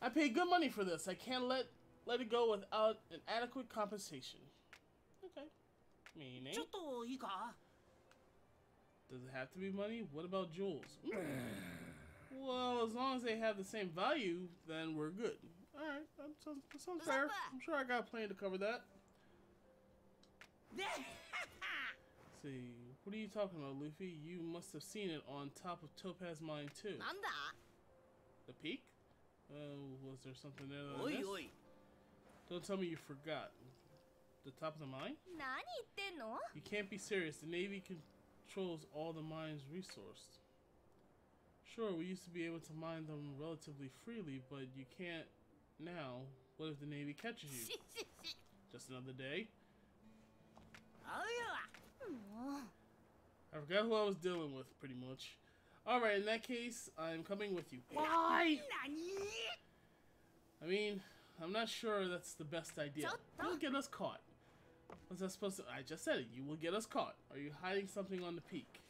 I paid good money for this. I can't let let it go without an adequate compensation. Okay. Meaning? Eh? Does it have to be money? What about jewels? Mm. well, as long as they have the same value, then we're good. Alright, that sounds, that sounds fair. I'm sure I got a plan to cover that. see. What are you talking about, Luffy? You must have seen it on top of Topaz Mine, too. Nanda? The peak? Uh, was there something there that oi, oi. Don't tell me you forgot. The top of the mine? You can't be serious. The Navy controls all the mines resourced. Sure, we used to be able to mine them relatively freely, but you can't now. What if the Navy catches you? Just another day? Oh, yeah. I forgot who I was dealing with, pretty much. Alright, in that case, I'm coming with you. Why? I mean, I'm not sure that's the best idea. You'll get us caught. Was that supposed to- I just said it, you will get us caught. Are you hiding something on the peak?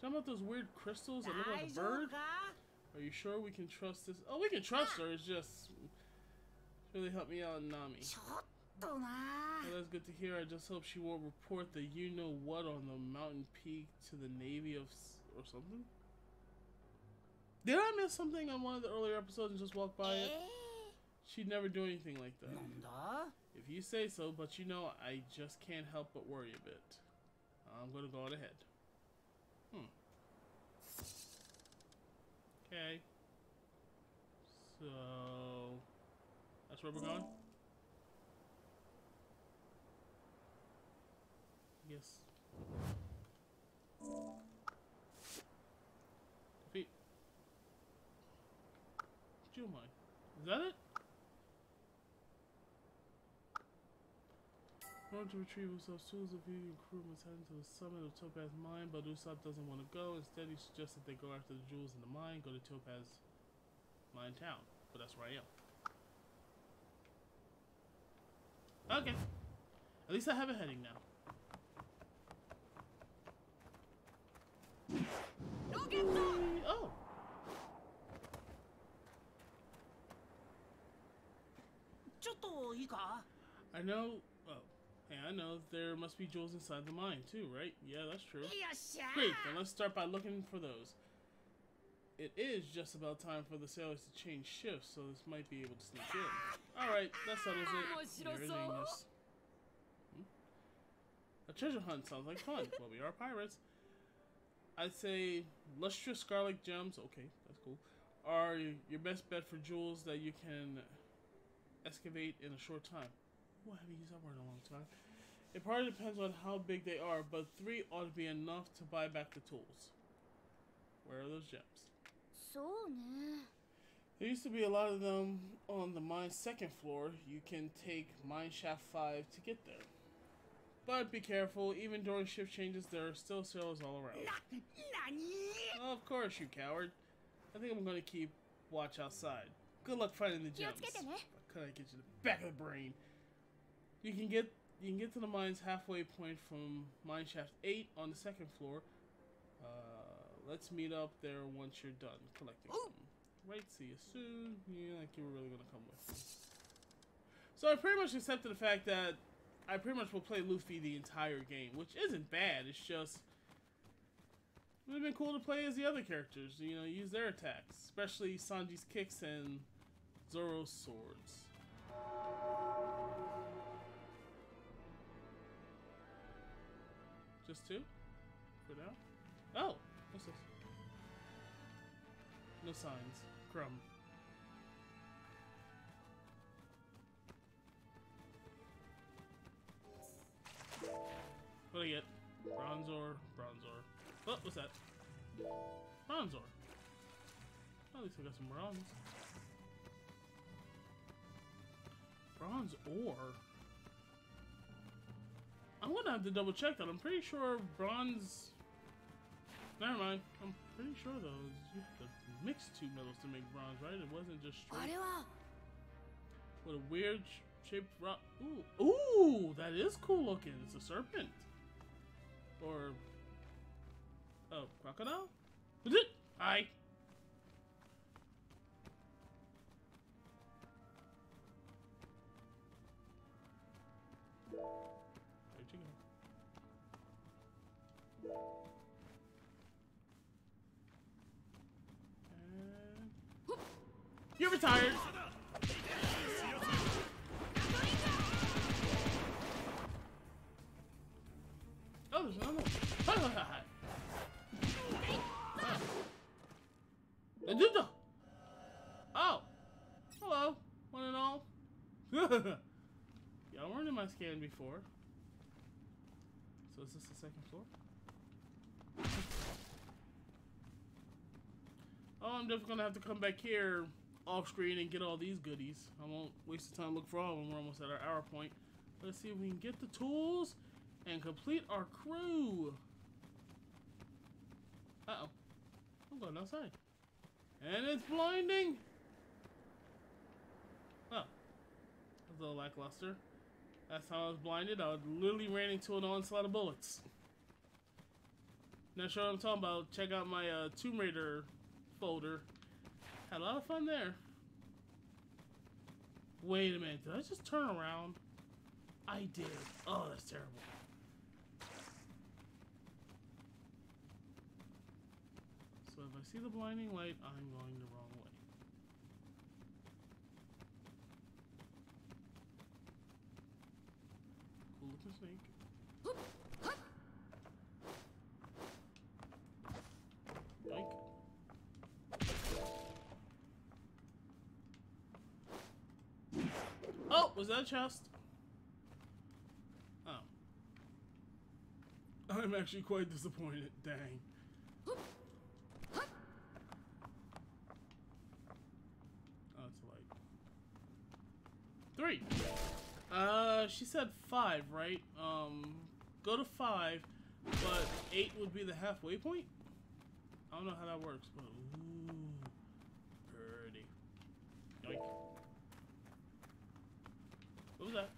Talking about those weird crystals that look like a bird? Are you sure we can trust this? Oh, we can trust her, it's just... Really helped me out Nami. That's good to hear. I just hope she won't report the you know what on the mountain peak to the Navy of or something. Did I miss something on one of the earlier episodes and just walk by it? Eh. She'd never do anything like that. If you say so, but you know, I just can't help but worry a bit. I'm gonna go on ahead. Hmm. Okay. So that's where we're going. Yes. Defeat. Mine. Is that it? In order to retrieve Usopp's tools, the Vivi crew must head to the summit of Topaz Mine, but Usopp doesn't want to go. Instead, he suggests that they go after the jewels in the mine, go to Topaz Mine Town. But that's where I am. Okay. At least I have a heading now. Oh. I know. Oh, hey, I know there must be jewels inside the mine too, right? Yeah, that's true. Great. Then let's start by looking for those. It is just about time for the sailors to change shifts, so this might be able to sneak in. All right, that settles it. Hmm? A treasure hunt sounds like fun. well, we are pirates. I'd say lustrous scarlet gems, okay, that's cool, are your best bet for jewels that you can excavate in a short time. Well, I haven't used that word in a long time. It probably depends on how big they are, but three ought to be enough to buy back the tools. Where are those gems? So, There used to be a lot of them on the mine's second floor. You can take mine shaft 5 to get there. But be careful, even during shift changes, there are still sailors all around. Oh, of course, you coward. I think I'm gonna keep watch outside. Good luck finding the gems. couldn't get you the back of the brain? You can get you can get to the mine's halfway point from Mineshaft eight on the second floor. Uh, let's meet up there once you're done collecting Ooh. them. Right, see you soon. Yeah, like you were really gonna come with me. So I pretty much accepted the fact that I pretty much will play Luffy the entire game, which isn't bad. It's just it would have been cool to play as the other characters. You know, use their attacks, especially Sanji's kicks and Zoro's swords. Just two? For now? Oh! What's this? No signs. Crumb. What do I get? Bronzor, Bronzor. What what's that? Bronzor. Well, at least I got some bronze. Bronze ore? I'm gonna have to double check that. I'm pretty sure bronze... Never mind. I'm pretty sure those you have to mix two metals to make bronze, right? It wasn't just straight. What a weird shaped rock. Ooh, ooh, that is cool looking. It's a serpent. Or... Oh, crocodile? Hi. Where'd you go? You're retired! Oh. Hello, one and all. Y'all weren't in my scan before. So is this the second floor? Oh, I'm definitely gonna have to come back here off screen and get all these goodies. I won't waste the time looking for all of them. We're almost at our hour point. Let's see if we can get the tools and complete our crew. Uh-oh. I'm going outside. And it's blinding! Oh. That's a little lackluster. That's how I was blinded, I was literally ran into an onslaught of bullets. Not sure what I'm talking about. Check out my uh, Tomb Raider folder. Had a lot of fun there. Wait a minute, did I just turn around? I did. Oh, that's terrible. So if I see the blinding light, I'm going the wrong way. Cool looking snake. Yoink. Oh, was that a chest? Oh. I'm actually quite disappointed. Dang. Oh, it's a light. Three. Uh, she said five, right? Um, go to five, but eight would be the halfway point? I don't know how that works, but ooh, pretty. Yoink. What was that?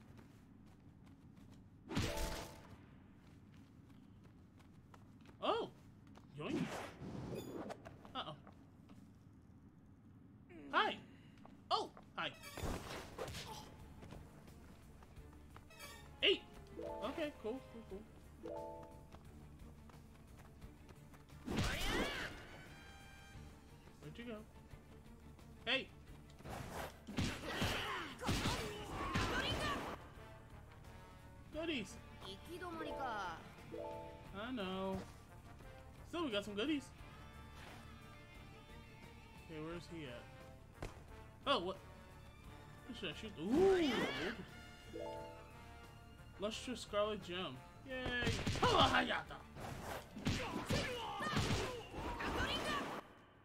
you go. Hey! Goodies! I know. Still, we got some goodies. Okay, where's he at? Oh, what? Should I shoot? Ooh! Lustrous Scarlet Gem. Yay!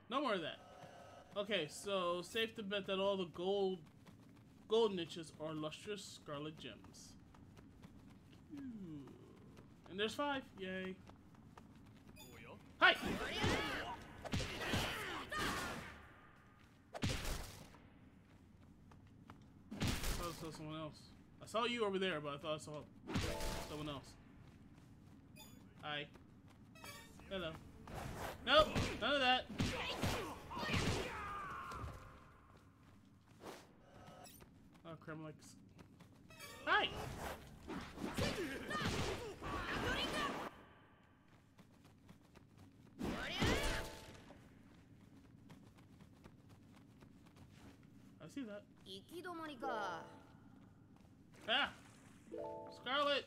No more of that. Okay, so safe to bet that all the gold gold niches are lustrous scarlet gems. And there's five. Yay. Hi! I saw someone else. I saw you over there, but I thought I saw someone else. Hi. Hello. Nope, none of that. Oh, Kremlix. Hi! I see that. Ah! Scarlet!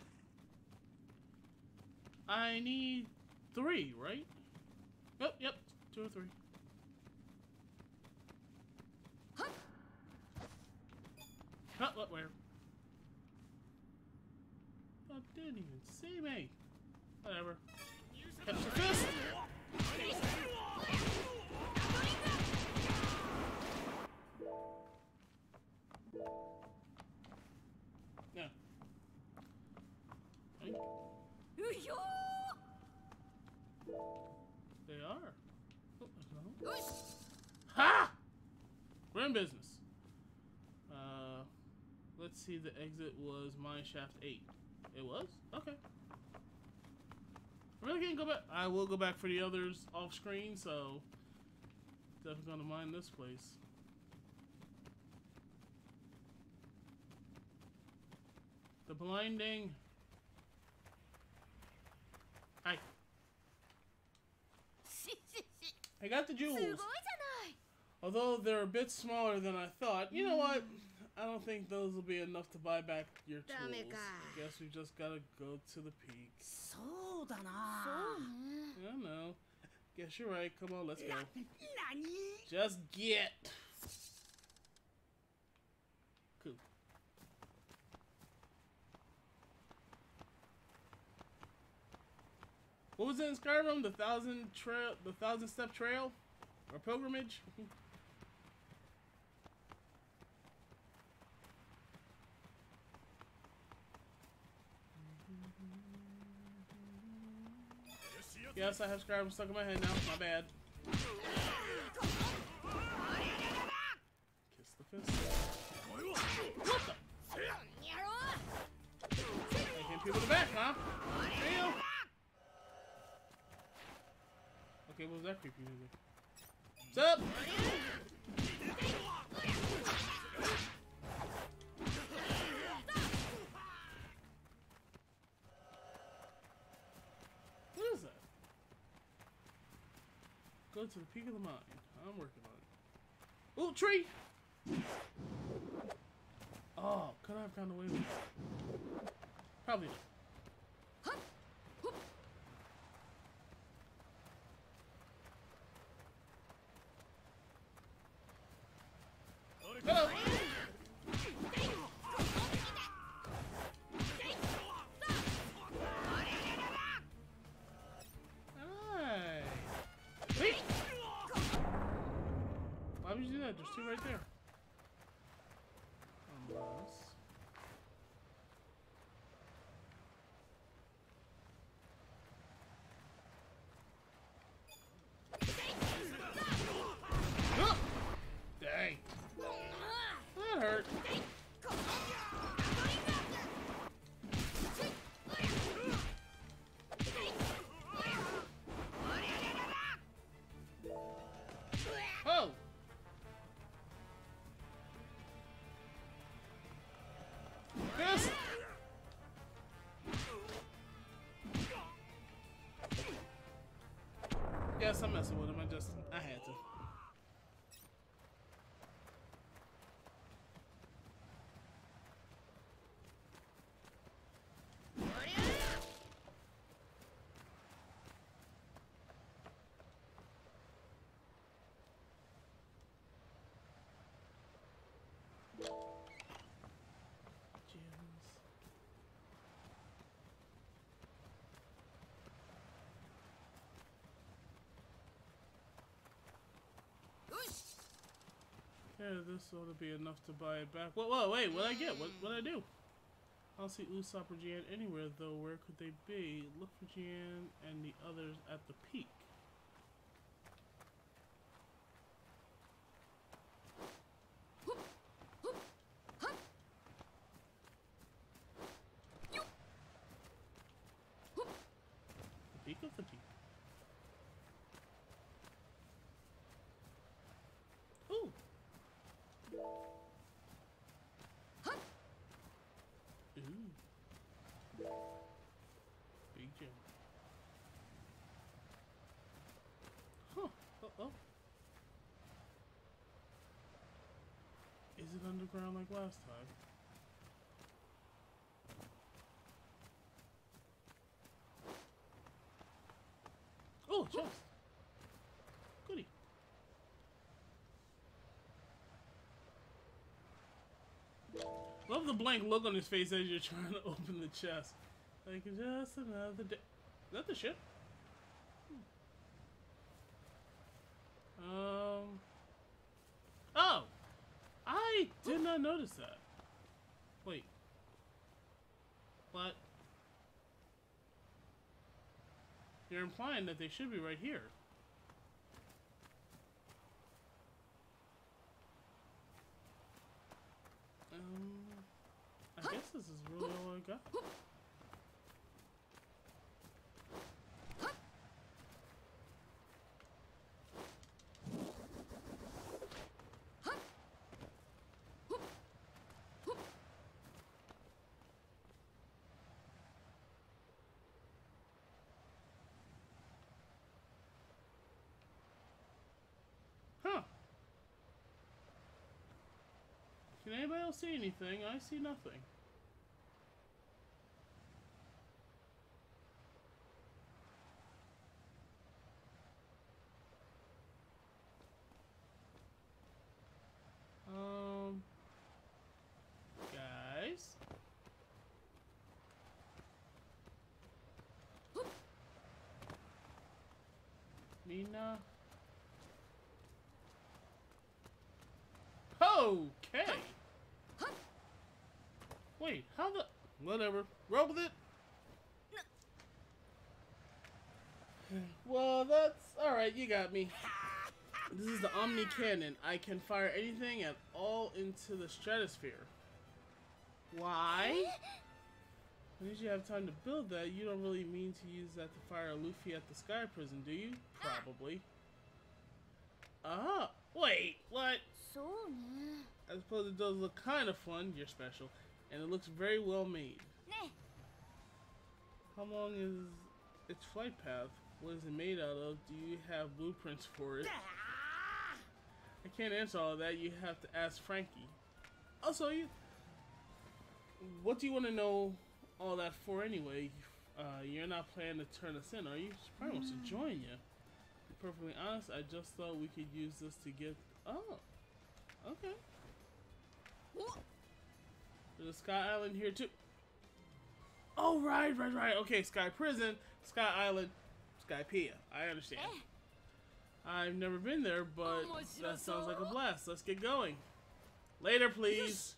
I need three, right? Yep, yep, two or three. Cut what? Where? I didn't even see me. Whatever. Catch your fist! They are. Oh, uh-huh. no. Ha! We're in business see the exit was mine shaft 8. It was? Okay. I really can't go back. I will go back for the others off screen, so definitely gonna mine this place. The blinding. Hi. I got the jewels. Although they're a bit smaller than I thought. You know mm. what? I don't think those will be enough to buy back your tools. I guess we just gotta go to the peak. So I don't know. Guess you're right. Come on, let's go. Just get. Cool. What was it in Skyrim? The thousand trail, the thousand step trail, or pilgrimage? Yes, I have scrabble stuck in my head now. My bad. Kiss the fist. What the? I hit people in the back, huh? Damn. Okay, what was that creepy music? What's up? Go to the peak of the mine. I'm working on it. Ooh, tree! Oh, could I have gotten away with that? Probably not. Hello. I'm messing with him. I just, I had to. Gems. Yeah, this ought to be enough to buy it back. Whoa, whoa, wait, what'd I get? What what'd I do? I don't see Usopp or Jeanne anywhere, though. Where could they be? Look for Jeanne and the others at the peak. Underground like last time? Oh, chest. Goody. Love the blank look on his face as you're trying to open the chest. Like, just another day. Is that the ship? Hmm. Um. Oh! I did not notice that. Wait. What? You're implying that they should be right here. Um, I guess this is really all I got. Huh. Can anybody else see anything? I see nothing. Um, guys. Mina. Okay. Wait, how the... Whatever. Roll with it. well, that's alright, you got me. This is the Omni Cannon. I can fire anything at all into the stratosphere. Why? Since you have time to build that, you don't really mean to use that to fire Luffy at the Sky Prison, do you? Probably. Ah, uh -huh. wait, what? So I suppose it does look kind of fun. You're special. And it looks very well made. How long is its flight path? What is it made out of? Do you have blueprints for it? I can't answer all that. You have to ask Franky. Also, you. What do you want to know all that for anyway? Uh, you're not planning to turn us in, are you? She probably wants to join you. To be perfectly honest, I just thought we could use this to get. Oh. Okay. There's a Sky Island here too. Oh, right, right, right. Okay, Sky Prison, Sky Island, Skypiea. I understand. I've never been there, but that sounds like a blast. Let's get going. Later, please.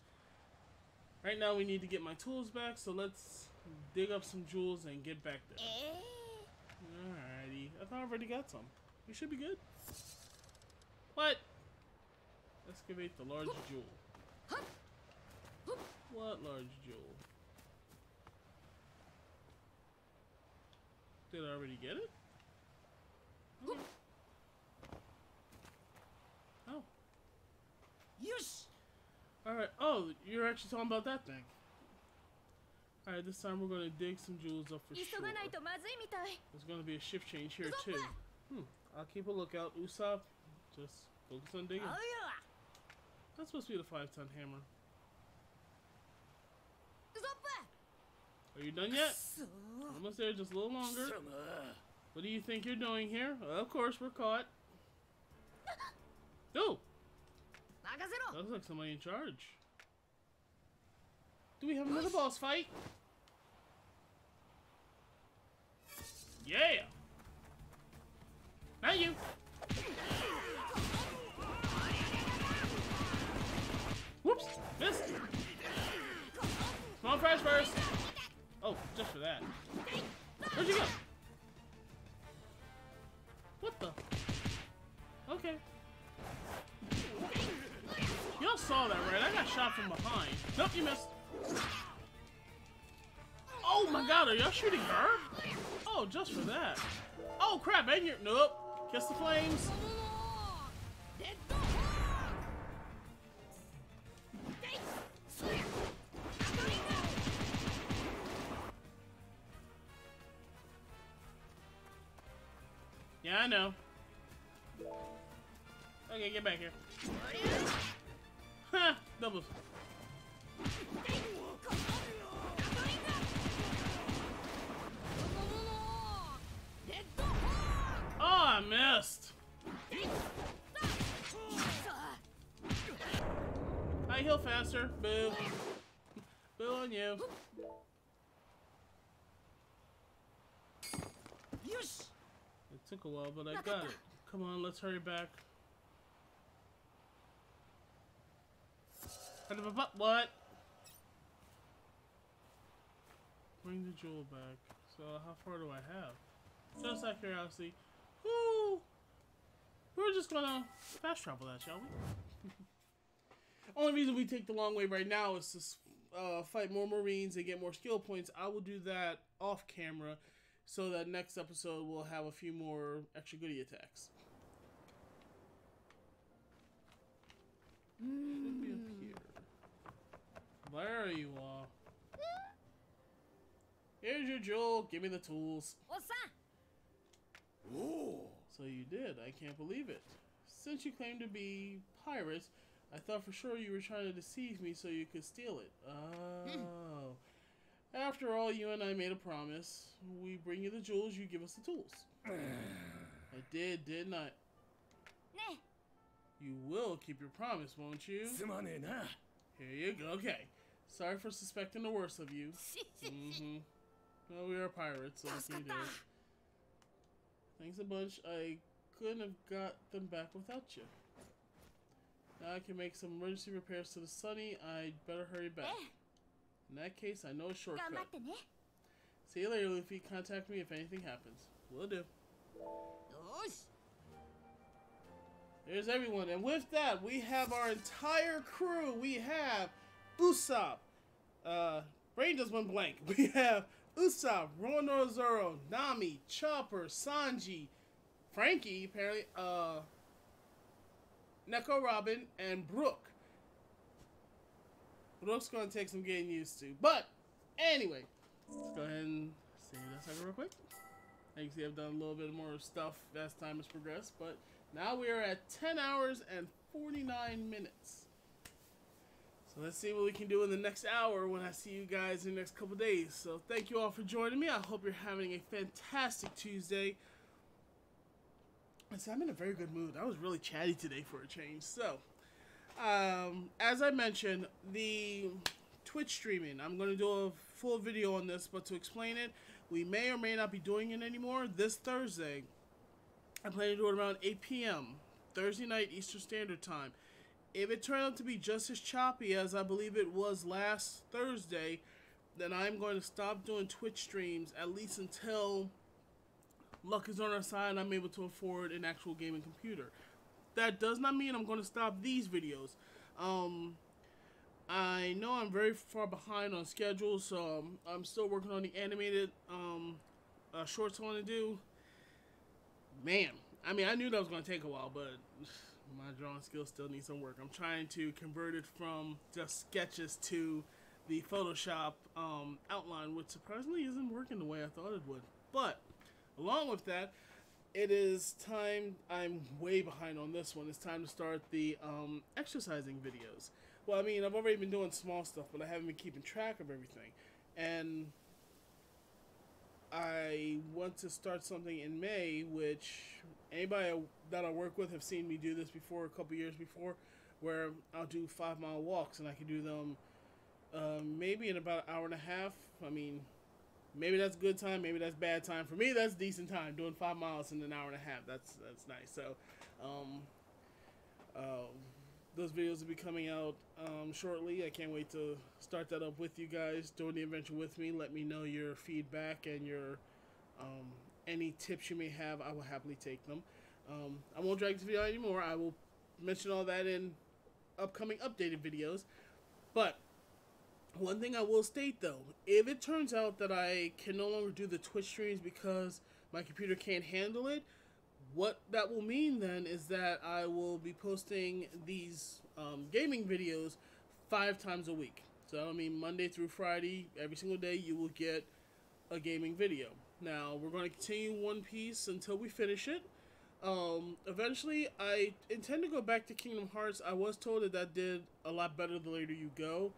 Right now, we need to get my tools back, so let's dig up some jewels and get back there. え Alrighty. I thought I already got some. We should be good. What? Excavate the large jewel. What large jewel? Did I already get it? Oh. Yes! Alright, oh, you're actually talking about that thing. Alright, this time we're gonna dig some jewels up for sure. There's gonna be a shift change here too. Hmm, I'll keep a lookout, Usopp. Just focus on digging. That's supposed to be the five-ton hammer. Are you done yet? Almost there, just a little longer. Uh, what do you think you're doing here? Well, of course, we're caught. No! That looks like somebody in charge. Do we have another boss fight? Yeah! Not you! Whoops! Missed! Small fries first! Oh, just for that. Where'd you go? What the? Okay. Y'all saw that, right? I got shot from behind. Nope, you missed. Oh my god, are y'all shooting her? Oh, just for that. Oh crap, and you're. Nope. Kiss the flames. Yeah, I know. Okay, get back here. Ha! Doubles. Oh, I missed. I heal faster. Boo. Boo on you. Took a while, but I got it. Come on, let's hurry back. What? Bring the jewel back. So how far do I have? Just out of curiosity. Woo! We're just gonna fast travel that, shall we? Only reason we take the long way right now is to uh, fight more Marines and get more skill points. I will do that off camera so that next episode we'll have a few more extra goody attacks. Mm. Should be up here. There you are. Here's your jewel. Give me the tools. What's that? Ooh. So you did. I can't believe it. Since you claim to be pirates, I thought for sure you were trying to deceive me so you could steal it. Hmm. Oh. After all, you and I made a promise. We bring you the jewels, you give us the tools. I did, didn't I? You will keep your promise, won't you? Here you go. Okay. Sorry for suspecting the worst of you. mm-hmm. Well, we are pirates, so that's do. Thanks a bunch. I couldn't have got them back without you. Now I can make some emergency repairs to the sunny. I'd better hurry back. Eh. In that case, I know a shortcut. See you later, Luffy. Contact me if anything happens. Will do. There's everyone. And with that, we have our entire crew. We have Usopp. Uh, brain just went blank. We have Usopp, Ronozoro, Nami, Chopper, Sanji, Franky, apparently, uh, Nico Robin, and Brook. Brook's gonna take some getting used to. But, anyway, let's go ahead and save that second real quick. You can see, I've done a little bit more stuff as time has progressed, but now we are at 10 hours and 49 minutes. So let's see what we can do in the next hour when I see you guys in the next couple days. So thank you all for joining me. I hope you're having a fantastic Tuesday. Listen, I'm in a very good mood. I was really chatty today for a change. So, um, as I mentioned, the Twitch streaming, I'm going to do a full video on this, but to explain it, we may or may not be doing it anymore this Thursday. I plan to do it around 8 p.m. Thursday night Eastern Standard Time. If it turned out to be just as choppy as I believe it was last Thursday, then I'm going to stop doing Twitch streams at least until luck is on our side and I'm able to afford an actual gaming computer. That does not mean I'm going to stop these videos. Um, I know I'm very far behind on schedule, so um, I'm still working on the animated um, uh, shorts I want to do. Man, I mean, I knew that was going to take a while, but my drawing skills still need some work. I'm trying to convert it from just sketches to the Photoshop um, outline, which surprisingly isn't working the way I thought it would. But along with that, it is time. I'm way behind on this one. It's time to start the um, exercising videos. Well, I mean, I've already been doing small stuff, but I haven't been keeping track of everything. And I want to start something in May, which anybody that I work with have seen me do this before, a couple years before, where I'll do five mile walks and I can do them um, maybe in about an hour and a half. I mean, maybe that's good time, maybe that's bad time. For me, that's decent time. Doing five miles in an hour and a half, that's that's nice. So, um, uh, those videos will be coming out um, shortly. I can't wait to start that up with you guys during the adventure with me. Let me know your feedback and your um, any tips you may have. I will happily take them. Um, I won't drag this video anymore. I will mention all that in upcoming updated videos. But one thing I will state though, if it turns out that I can no longer do the Twitch streams because my computer can't handle it, what that will mean then is that I will be posting these um, gaming videos five times a week. So I mean Monday through Friday, every single day you will get a gaming video. Now we're going to continue One Piece until we finish it. Um, eventually, I intend to go back to Kingdom Hearts. I was told that that did a lot better the later you go.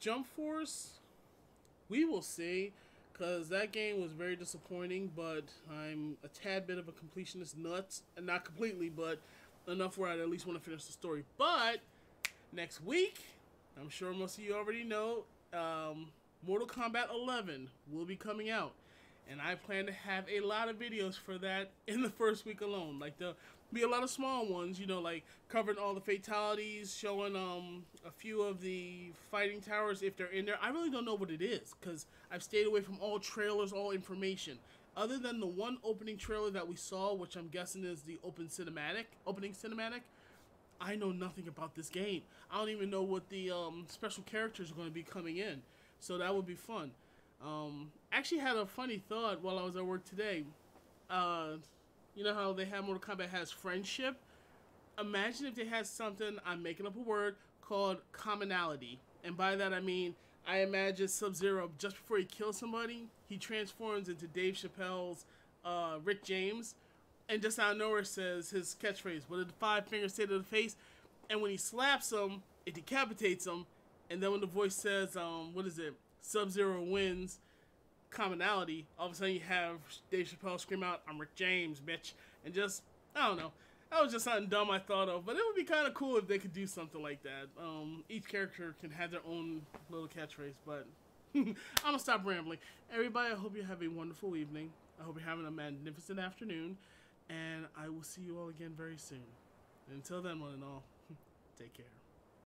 Jump Force, we will see, because that game was very disappointing. But I'm a tad bit of a completionist and not completely, but enough where I at least want to finish the story. But next week, I'm sure most of you already know, um, Mortal Kombat 11 will be coming out. And I plan to have a lot of videos for that in the first week alone. Like there'll be a lot of small ones, you know, like covering all the fatalities, showing um a few of the fighting towers if they're in there. I really don't know what it is because I've stayed away from all trailers, all information. Other than the one opening trailer that we saw, which I'm guessing is the open cinematic, opening cinematic, I know nothing about this game. I don't even know what the um, special characters are going to be coming in. So that would be fun. Um, actually had a funny thought while I was at work today. Uh, you know how they have Mortal Kombat has friendship? Imagine if they had something, I'm making up a word, called commonality. And by that I mean, I imagine Sub-Zero, just before he kills somebody, he transforms into Dave Chappelle's uh, Rick James. And just out of nowhere says his catchphrase, what did the five fingers say to the face? and when he slaps him, it decapitates him, and then when the voice says, um, what is it, Sub Zero wins commonality, all of a sudden you have Dave Chappelle scream out, I'm Rick James, bitch, and just, I don't know. That was just something dumb I thought of, but it would be kind of cool if they could do something like that. Um, each character can have their own little catchphrase, but I'm gonna stop rambling. Everybody, I hope you have a wonderful evening. I hope you're having a magnificent afternoon, and I will see you all again very soon. And until then, one and all, take care.